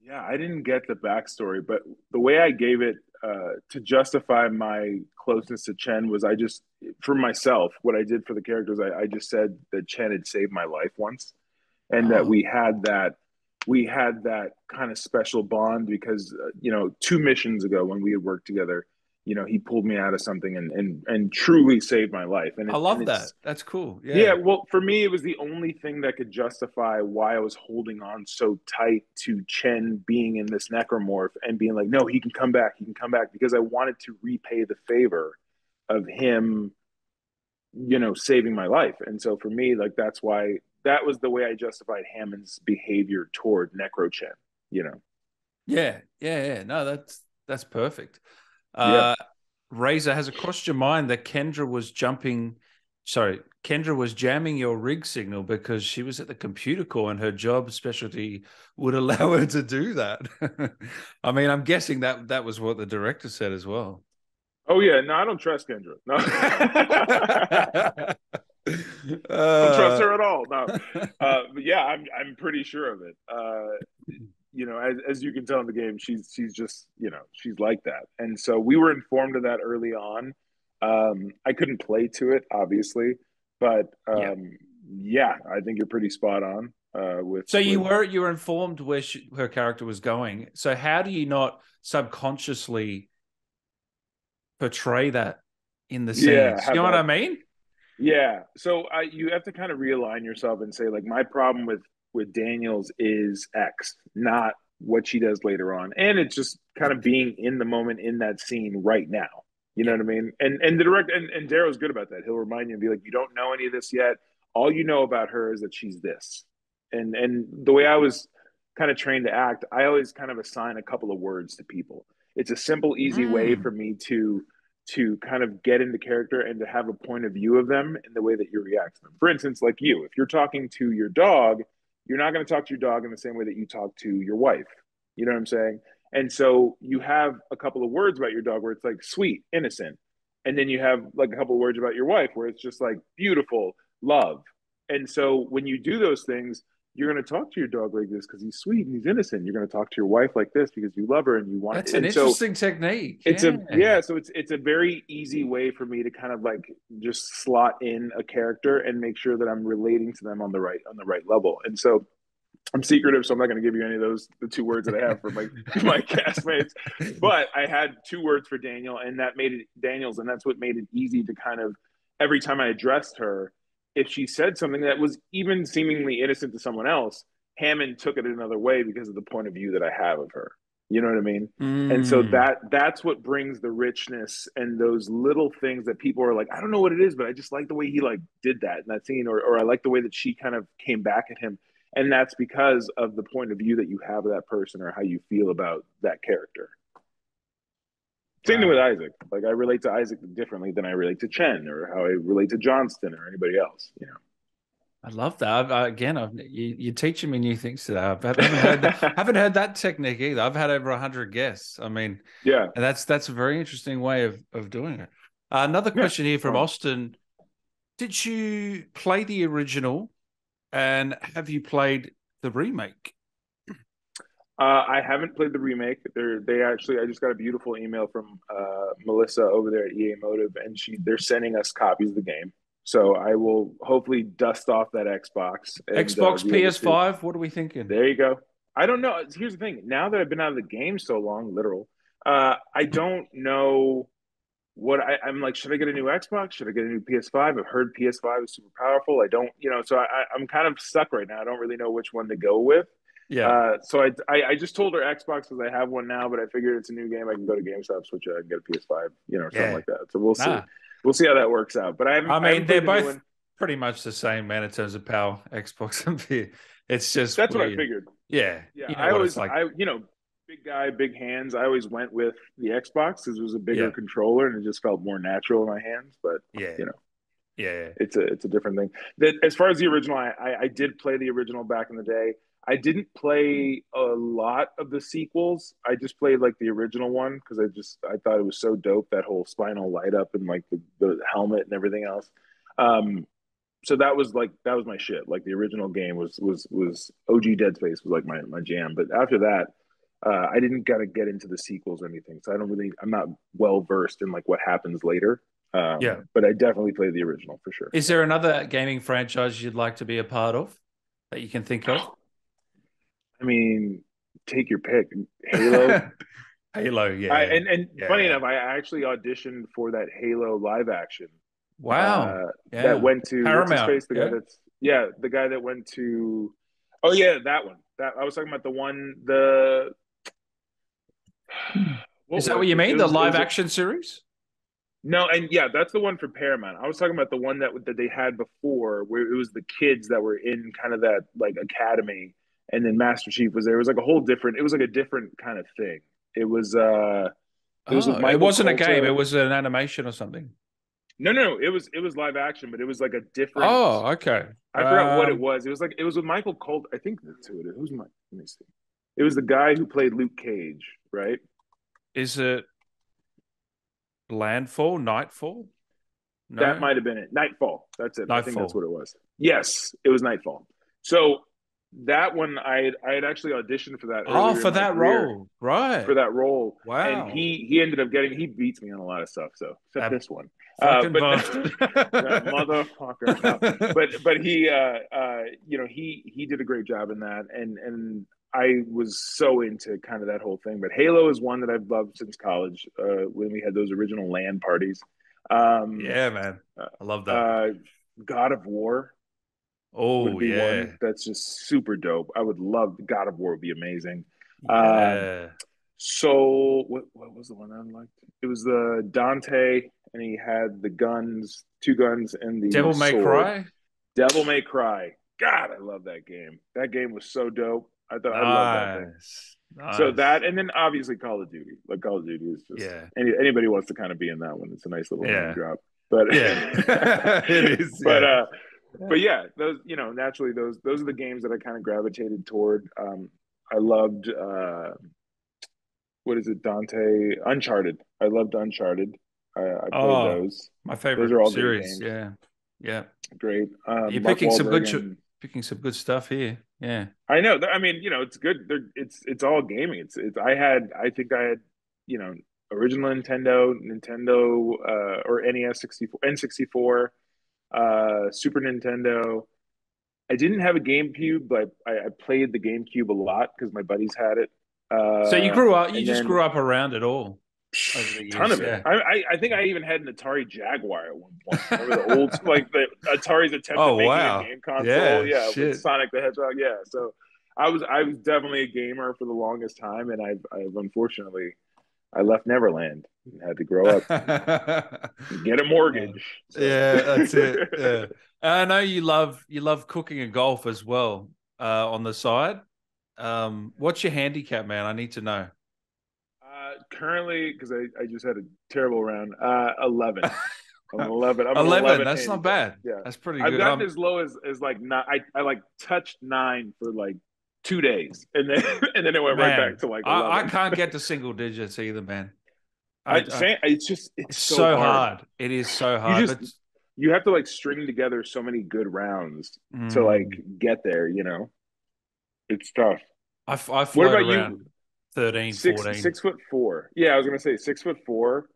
Yeah, I didn't get the backstory, but the way I gave it uh, to justify my closeness to Chen was I just, for myself, what I did for the characters, I, I just said that Chen had saved my life once, and oh. that we had that we had that kind of special bond because uh, you know two missions ago when we had worked together you know he pulled me out of something and and and truly saved my life and it, i love and that that's cool yeah. yeah well for me it was the only thing that could justify why i was holding on so tight to chen being in this necromorph and being like no he can come back he can come back because i wanted to repay the favor of him you know saving my life and so for me like that's why that was the way I justified Hammond's behavior toward necro chen you know. Yeah, yeah, yeah. No, that's that's perfect. Uh, yeah. Razor, has it crossed your mind that Kendra was jumping? Sorry, Kendra was jamming your rig signal because she was at the computer core and her job specialty would allow her to do that. I mean, I'm guessing that that was what the director said as well. Oh yeah, no, I don't trust Kendra. No. I don't trust her at all. No, uh, yeah, I'm I'm pretty sure of it. Uh, you know, as, as you can tell in the game, she's she's just you know she's like that, and so we were informed of that early on. Um, I couldn't play to it, obviously, but um, yeah. yeah. I think you're pretty spot on. Uh, with so you with... were you were informed where she, her character was going. So how do you not subconsciously portray that in the scenes? Yeah, you know what I mean? Yeah. So I, you have to kind of realign yourself and say, like, my problem with with Daniels is X, not what she does later on. And it's just kind of being in the moment in that scene right now. You know what I mean? And and the direct and, and Darrow's good about that. He'll remind you and be like, you don't know any of this yet. All you know about her is that she's this. And and the way I was kind of trained to act, I always kind of assign a couple of words to people. It's a simple, easy mm. way for me to to kind of get into character and to have a point of view of them in the way that you react to them. For instance, like you, if you're talking to your dog, you're not going to talk to your dog in the same way that you talk to your wife. You know what I'm saying? And so you have a couple of words about your dog where it's like sweet, innocent. And then you have like a couple of words about your wife where it's just like beautiful, love. And so when you do those things, you're going to talk to your dog like this because he's sweet and he's innocent. You're going to talk to your wife like this because you love her and you want. That's an interesting so technique. It's yeah. a yeah. So it's it's a very easy way for me to kind of like just slot in a character and make sure that I'm relating to them on the right on the right level. And so I'm secretive, so I'm not going to give you any of those the two words that I have for my my castmates. But I had two words for Daniel, and that made it Daniels, and that's what made it easy to kind of every time I addressed her if she said something that was even seemingly innocent to someone else, Hammond took it another way because of the point of view that I have of her. You know what I mean? Mm. And so mm. that that's what brings the richness and those little things that people are like, I don't know what it is, but I just like the way he like did that in that scene, or or I like the way that she kind of came back at him. And that's because of the point of view that you have of that person or how you feel about that character. Same thing with Isaac. Like I relate to Isaac differently than I relate to Chen or how I relate to Johnston or anybody else. You know. I love that. I've, I, again, I've, you, are teaching me new things today. I haven't heard, that, haven't heard that technique either. I've had over hundred guests. I mean, yeah, and that's that's a very interesting way of of doing it. Uh, another question yeah. here from Austin: Did you play the original, and have you played the remake? Uh, I haven't played the remake. They're they actually I just got a beautiful email from uh, Melissa over there at EA Motive, and she they're sending us copies of the game. So I will hopefully dust off that Xbox. And, Xbox, uh, PS5. What are we thinking? There you go. I don't know. Here's the thing. Now that I've been out of the game so long, literal, uh, I don't know what I, am like. Should I get a new Xbox? Should I get a new PS5? I've heard PS5 is super powerful. I don't, you know, so I, I'm kind of stuck right now. I don't really know which one to go with. Yeah. Uh, so I, I, I just told her Xbox because I have one now, but I figured it's a new game. I can go to GameStop, switch it, and get a PS5, you know, or something yeah. like that. So we'll see. Nah. We'll see how that works out. But I haven't. I mean, I they're both pretty much the same, man, in terms of power. Xbox and PS. It's just that's what I figured. Yeah. Yeah. You know I always like. I you know big guy, big hands. I always went with the Xbox because it was a bigger yeah. controller and it just felt more natural in my hands. But yeah, you know. Yeah, it's a it's a different thing. That as far as the original, I, I, I did play the original back in the day. I didn't play a lot of the sequels. I just played like the original one because I just I thought it was so dope that whole spinal light up and like the, the helmet and everything else. Um, so that was like that was my shit. Like the original game was was was OG Dead Space was like my my jam. But after that, uh, I didn't gotta get into the sequels or anything. So I don't really I'm not well versed in like what happens later. Um, yeah, but I definitely played the original for sure. Is there another gaming franchise you'd like to be a part of that you can think of? I mean, take your pick. Halo. Halo, yeah. I, and and yeah, funny yeah. enough, I actually auditioned for that Halo live action. Wow. Uh, yeah. That went to Paramount. Face, the guy that's yeah, the guy that went to. Oh yeah, that one. That I was talking about the one the. Is that what you mean? The live action series? No, and yeah, that's the one for Paramount. I was talking about the one that that they had before, where it was the kids that were in kind of that like academy and then Master Chief was there. It was like a whole different. It was like a different kind of thing. It was. uh It, was oh, it wasn't Colter. a game. It was an animation or something. No, no, no. it was it was live action, but it was like a different. Oh, okay. I forgot um, what it um, was. It was like it was with Michael Colter. I think that's who it is. Who's my? Let me see. It was the guy who played Luke Cage, right? Is it Landfall? Nightfall? No? That might have been it. Nightfall. That's it. Nightfall. I think that's what it was. Yes, it was Nightfall. So that one I I had actually auditioned for that. Oh, for that role, right? For that role. Wow. And he he ended up getting he beats me on a lot of stuff. So except that this one, uh, but motherfucker. No. But but he uh uh you know he he did a great job in that, and and I was so into kind of that whole thing. But Halo is one that I've loved since college uh, when we had those original LAN parties. Um, yeah, man, I love that. Uh, God of War Oh yeah, that's just super dope. I would love God of War would be amazing. Yeah. Um, so what what was the one I liked? It was the Dante, and he had the guns, two guns, and the Devil May Cry. Devil May Cry. God, I love that game. That game was so dope. I thought nice. I love that game. Nice. So that, and then obviously Call of Duty. Like Call of Duty is just yeah. Any, anybody wants to kind of be in that one. It's a nice little yeah. drop. But yeah, it is. But yeah. uh, but yeah, those you know naturally those those are the games that I kind of gravitated toward. Um, I loved uh, what is it, Dante Uncharted. I loved Uncharted. I, I played oh, those. My favorite those are all series. Yeah, yeah, great. Um, You're picking some good. And, picking some good stuff here. Yeah, I know. I mean, you know, it's good. They're, it's it's all gaming. It's it's. I had. I think I had. You know, original Nintendo, Nintendo, uh, or NES sixty four, N sixty four uh, Super Nintendo. I didn't have a GameCube, but I, I played the GameCube a lot because my buddies had it. Uh, so you grew up, you just then, grew up around it all. Ton of it. I, I think I even had an Atari Jaguar at one point. Remember the old like the Atari's attempt oh, at making wow. a game console. Yeah, yeah with Sonic the Hedgehog. Yeah, so I was I was definitely a gamer for the longest time, and I've I've unfortunately I left Neverland had to grow up, get a mortgage. Yeah, that's it. Yeah. I know you love you love cooking and golf as well uh, on the side. Um, what's your handicap, man? I need to know. Uh, currently, because I, I just had a terrible round. Uh, eleven. I'm 11. I'm 11, 11 That's handicap. not bad. Yeah, that's pretty I've good. I've gotten I'm... as low as, as like nine. I, I like touched nine for like two days, and then and then it went man, right back to like. I, I, can't get to single digits either, man. I, I, it's just it's, so, so hard. hard. It is so hard. You, just, but... you have to like string together so many good rounds mm. to like get there. You know, it's tough. I, I what about you? 13, six, 14. Six foot four. Yeah, I was gonna say six foot four.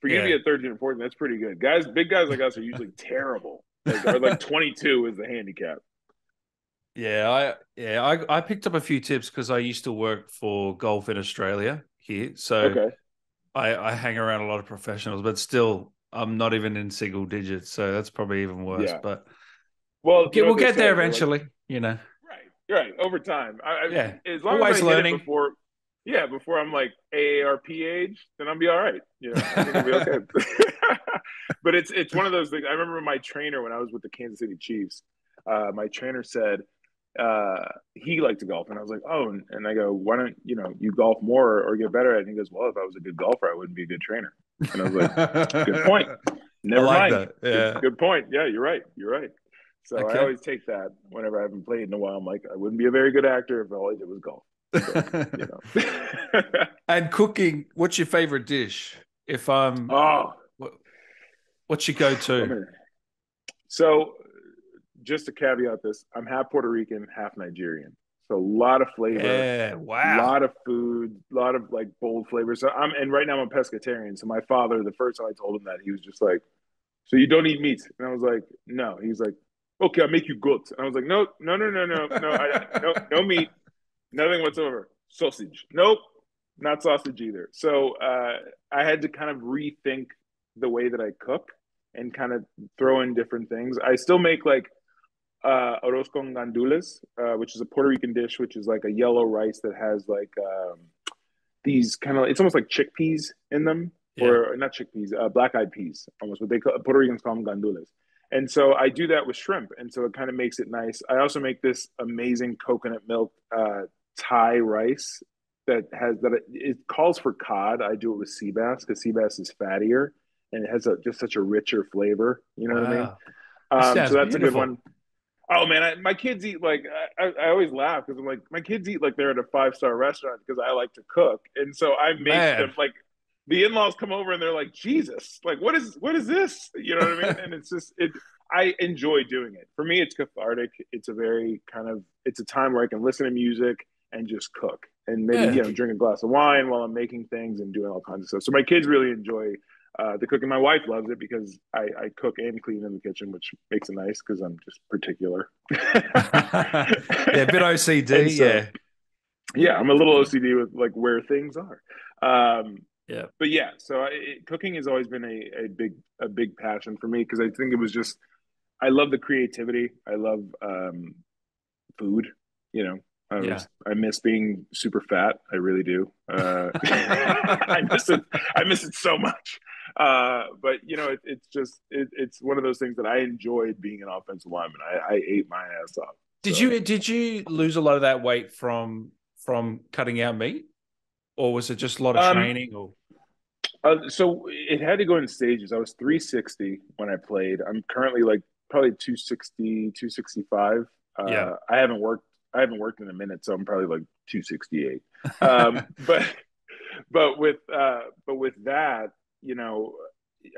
For you to be at 13 and 14, that's pretty good. Guys, big guys like us are usually terrible. Like, or like 22 is the handicap. Yeah, I yeah, I, I picked up a few tips because I used to work for golf in Australia here. So okay. I, I hang around a lot of professionals, but still, I'm not even in single digits, so that's probably even worse. Yeah. But well, we'll get there eventually. Like, you know, right, right, over time. I, yeah, as long Always as I learning before. Yeah, before I'm like AARP age, then I'll be all right. You know, I think I'll be okay. but it's it's one of those things. I remember my trainer when I was with the Kansas City Chiefs. Uh, my trainer said, uh, he liked to golf, and I was like, oh, and, and I go, why don't you know you golf more or, get better? And he goes, well, if I was a good golfer, I wouldn't be a good trainer. And I was like, good point. Never like mind. That. Yeah, good, good, point. Yeah, you're right. You're right. So okay. I always take that whenever I haven't played in a while. I'm like, I wouldn't be a very good actor if all I did was golf. So, you know. and cooking, what's your favorite dish? If I'm, oh, what, what's your go-to? So just to caveat this, I'm half Puerto Rican, half Nigerian. So a lot of flavor. Yeah, wow. A lot of food, a lot of like bold flavors. So I'm and right now I'm a pescatarian. So my father, the first time I told him that, he was just like, So you don't eat meat? And I was like, No. He's like, Okay, I'll make you goat. And I was like, No, no, no, no, no, no, I, no, no meat, nothing whatsoever. Sausage. Nope, not sausage either. So uh, I had to kind of rethink the way that I cook and kind of throw in different things. I still make like uh, arroz con gandules, uh, which is a Puerto Rican dish, which is like a yellow rice that has like um, these kind of, it's almost like chickpeas in them, yeah. or not chickpeas, uh, black eyed peas, almost what they call Puerto Ricans call them gandules. And so I do that with shrimp, and so it kind of makes it nice. I also make this amazing coconut milk uh, Thai rice that has that it, it calls for cod. I do it with sea bass because sea bass is fattier and it has a, just such a richer flavor. You know wow. what I mean? Um, so that's beautiful. a good one. Oh man, I, my kids eat like I, I always laugh because I'm like my kids eat like they're at a five star restaurant because I like to cook, and so I make man. them like the in laws come over and they're like Jesus, like what is what is this? You know what I mean? and it's just it. I enjoy doing it. For me, it's cathartic. It's a very kind of it's a time where I can listen to music and just cook and maybe yeah. you know drink a glass of wine while I'm making things and doing all kinds of stuff. So my kids really enjoy uh, the cooking. My wife loves it because I, I, cook and clean in the kitchen, which makes it nice because I'm just particular. yeah, a bit OCD. So, yeah, yeah, I'm a little OCD with like where things are. Um, yeah, but yeah, so I, it, cooking has always been a, a big a big passion for me because I think it was just I love the creativity. I love um, food. You know, I, yeah. I miss being super fat. I really do. Uh, I miss it. I miss it so much. Uh, but you know, it, it's just it, it's one of those things that I enjoyed being an offensive lineman. I, I ate my ass off. Did so. you did you lose a lot of that weight from from cutting out meat, or was it just a lot of um, training? Or uh, so it had to go in stages. I was 360 when I played. I'm currently like probably 260, 265. Uh, yeah. I haven't worked I haven't worked in a minute, so I'm probably like 268. Um, but but with uh, but with that, you know,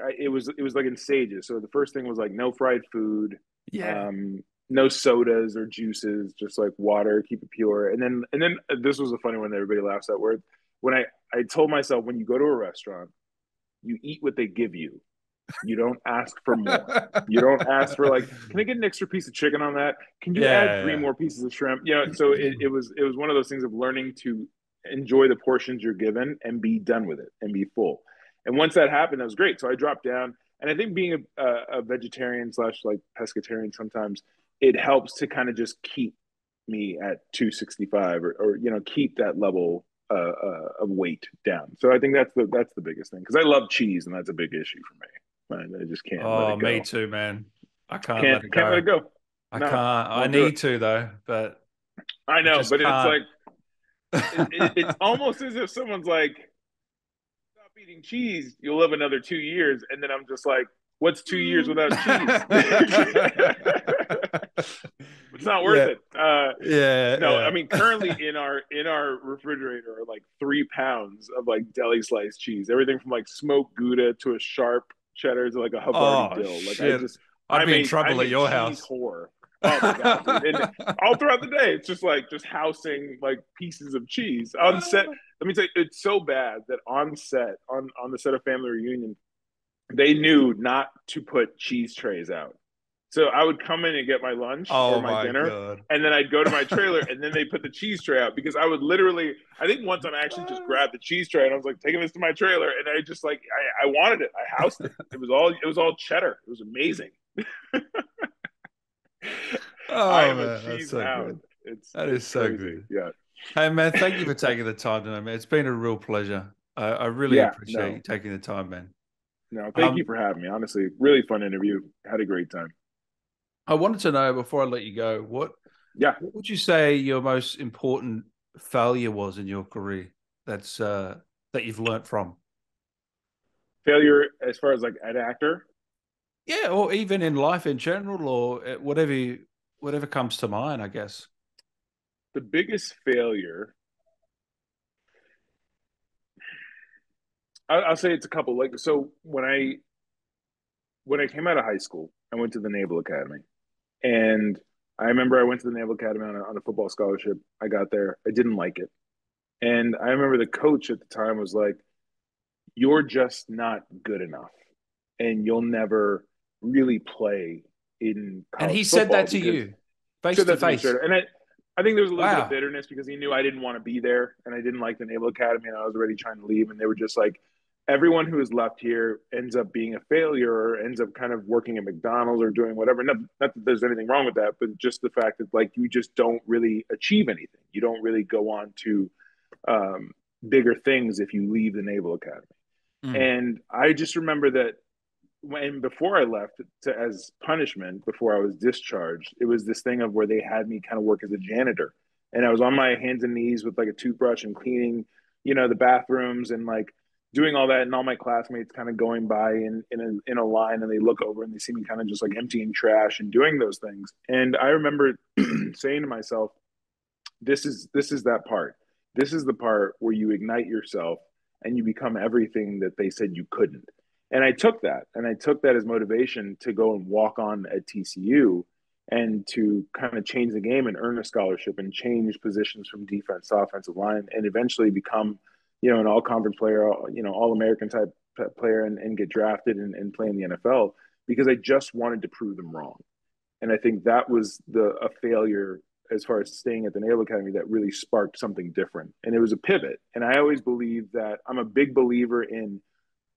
I, it was it was like in stages. So the first thing was like no fried food, yeah, um, no sodas or juices, just like water, keep it pure. And then and then this was a funny one that everybody laughs at. Where when I I told myself when you go to a restaurant, you eat what they give you. You don't ask for more. you don't ask for like, can I get an extra piece of chicken on that? Can you yeah, add three yeah. more pieces of shrimp? You know, so it, it was it was one of those things of learning to enjoy the portions you're given and be done with it and be full. And once that happened, that was great. So I dropped down, and I think being a, a vegetarian slash like pescatarian sometimes it helps to kind of just keep me at 265 or, or you know keep that level uh, uh, of weight down. So I think that's the that's the biggest thing because I love cheese and that's a big issue for me. I just can't. Oh, me too, man. I can't, can't let it go. Can't let it go. I no, can't. I need to though, but I know, but can't. it's like it, it, it's almost as if someone's like, "Stop eating cheese, you'll live another two years," and then I'm just like, "What's two years without cheese?" it's not worth yeah. it. Uh, yeah. No, yeah. I mean, currently in our in our refrigerator are like three pounds of like deli sliced cheese, everything from like smoked Gouda to a sharp cheddar to like a Havarti oh, dill. Like shit. I just, I'm in trouble at your house. Whore. Oh my god! and all throughout the day, it's just like just housing like pieces of cheese on set. Let me tell you, it's so bad that on set, on on the set of Family Reunion, they knew not to put cheese trays out. So I would come in and get my lunch oh or my, my dinner, God. and then I'd go to my trailer, and then they put the cheese tray out because I would literally. I think one time I actually just grabbed the cheese tray and I was like taking this to my trailer, and I just like I, I wanted it. I housed it. It was all it was all cheddar. It was amazing. oh I am man, a cheese that's so good. It's that is so crazy. good. Yeah. Hey man, thank you for taking the time tonight, man. It's been a real pleasure. I, I really yeah, appreciate no. you taking the time, man. No, thank um, you for having me. Honestly, really fun interview. Had a great time. I wanted to know before I let you go, what yeah, what would you say your most important failure was in your career? That's uh, that you've learned from. Failure, as far as like an actor. Yeah, or even in life in general, or uh, whatever whatever comes to mind. I guess the biggest failure. I'll say it's a couple. Like so, when I when I came out of high school, I went to the Naval Academy, and I remember I went to the Naval Academy on a, on a football scholarship. I got there. I didn't like it. And I remember the coach at the time was like, You're just not good enough. And you'll never really play in And he said that to you face to face. And I, I think there was a little wow. bit of bitterness because he knew I didn't want to be there and I didn't like the Naval Academy and I was already trying to leave. And they were just like, everyone who is left here ends up being a failure or ends up kind of working at McDonald's or doing whatever. Not, not, that there's anything wrong with that, but just the fact that like you just don't really achieve anything. You don't really go on to um, bigger things if you leave the Naval Academy. Mm. And I just remember that when before I left to as punishment before I was discharged, it was this thing of where they had me kind of work as a janitor and I was on my hands and knees with like a toothbrush and cleaning, you know, the bathrooms and like doing all that, and all my classmates kind of going by in in a, in a line, and they look over and they see me kind of just like emptying trash and doing those things. And I remember saying to myself, "This is this is that part. This is the part where you ignite yourself and you become everything that they said you couldn't." And I took that, and I took that as motivation to go and walk on at TCU and to kind of change the game and earn a scholarship and change positions from defense to offensive line and eventually become, you know, an all conference player, you know, all American type player and, and get drafted and, and play in the NFL because I just wanted to prove them wrong. And I think that was the a failure as far as staying at the Naval Academy that really sparked something different. And it was a pivot. And I always believe that I'm a big believer in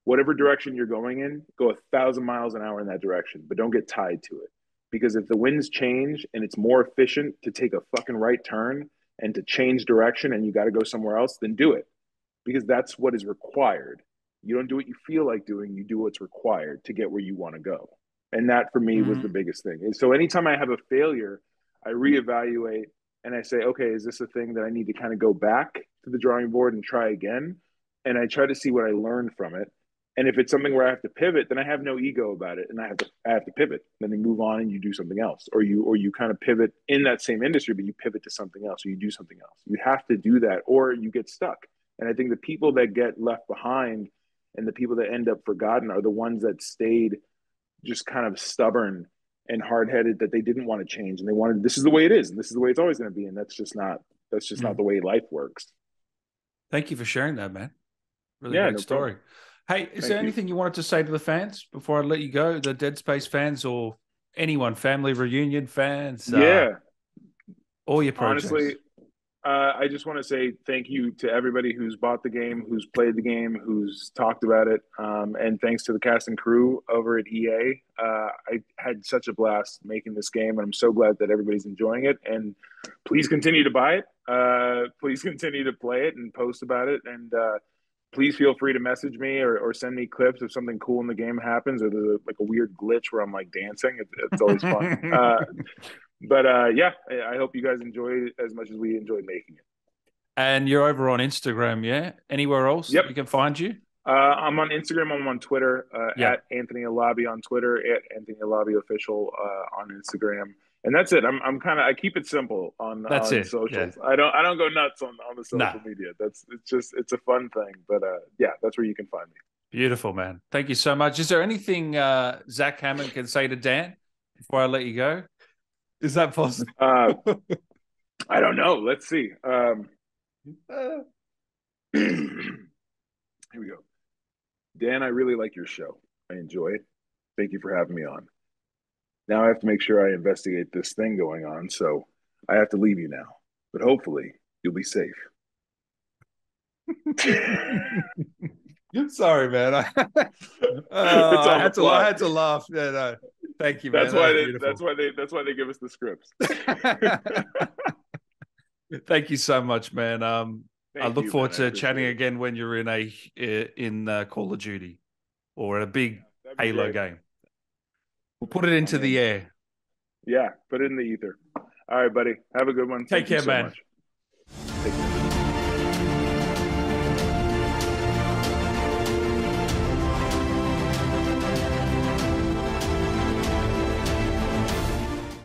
whatever direction you're going in, go a thousand miles an hour in that direction, but don't get tied to it because if the winds change and it's more efficient to take a fucking right turn and to change direction and you got to go somewhere else, then do it because that's what is required. You don't do what you feel like doing, you do what's required to get where you want to go. And that for me mm-hmm. was the biggest thing. And so anytime I have a failure, I reevaluate and I say, okay, is this a thing that I need to kind of go back to the drawing board and try again? And I try to see what I learned from it and if it's something where I have to pivot, then I have no ego about it, and I have to I have to pivot. Then you move on and you do something else, or you or you kind of pivot in that same industry, but you pivot to something else, or you do something else. You have to do that, or you get stuck. And I think the people that get left behind and the people that end up forgotten are the ones that stayed just kind of stubborn and hard headed that they didn't want to change and they wanted this is the way it is and this is the way it's always going to be and that's just not that's just mm-hmm. not mm. the way life works. Thank you for sharing that, man. Really yeah, great no story. Problem. Hey, is Thank there you. anything you wanted to say to the fans before I let you go? The Dead Space fans or anyone, family reunion fans? Uh, yeah. Uh, all your projects. Honestly, uh, I just want to say thank you to everybody who's bought the game, who's played the game, who's talked about it, um, and thanks to the cast and crew over at EA. Uh, I had such a blast making this game, and I'm so glad that everybody's enjoying it. And please continue to buy it. Uh, please continue to play it and post about it. And uh, please feel free to message me or, or send me clips if something cool in the game happens or there's like a weird glitch where I'm like dancing. It, it's always fun. uh, but uh, yeah, I, I, hope you guys enjoy it as much as we enjoyed making it. And you're over on Instagram, yeah? Anywhere else yep. we can find you? Uh, I'm on Instagram. I'm on Twitter uh, yeah. at Anthony Alabi on Twitter, at Anthony Alabi official uh, on Instagram and that's it. I'm I'm kind of I keep it simple on that's on it. socials. Yeah. I don't I don't go nuts on on the social nah. media. That's it's just it's a fun thing. But uh, yeah, that's where you can find me. Beautiful man. Thank you so much. Is there anything uh, Zach Hammond can say to Dan before I let you go? Is that possible? uh, I don't know. Let's see. Um, here we go. Dan, I really like your show. I enjoy it. Thank you for having me on. Now I have to make sure I investigate this thing going on, so I have to leave you now. But hopefully, you'll be safe. Sorry, man. I, uh, I, had to, I had to laugh. Yeah, no. Thank you, man. That's that why they. Beautiful. That's why they. That's why they give us the scripts. Thank you so much, man. Um, Thank I look you, forward man. to chatting it. again when you're in a in uh, Call of Duty or a big Halo great. game. We'll put it into the air. Yeah, put it in the ether. All right, buddy. Have a good one. Take Thank care, so man. Take care.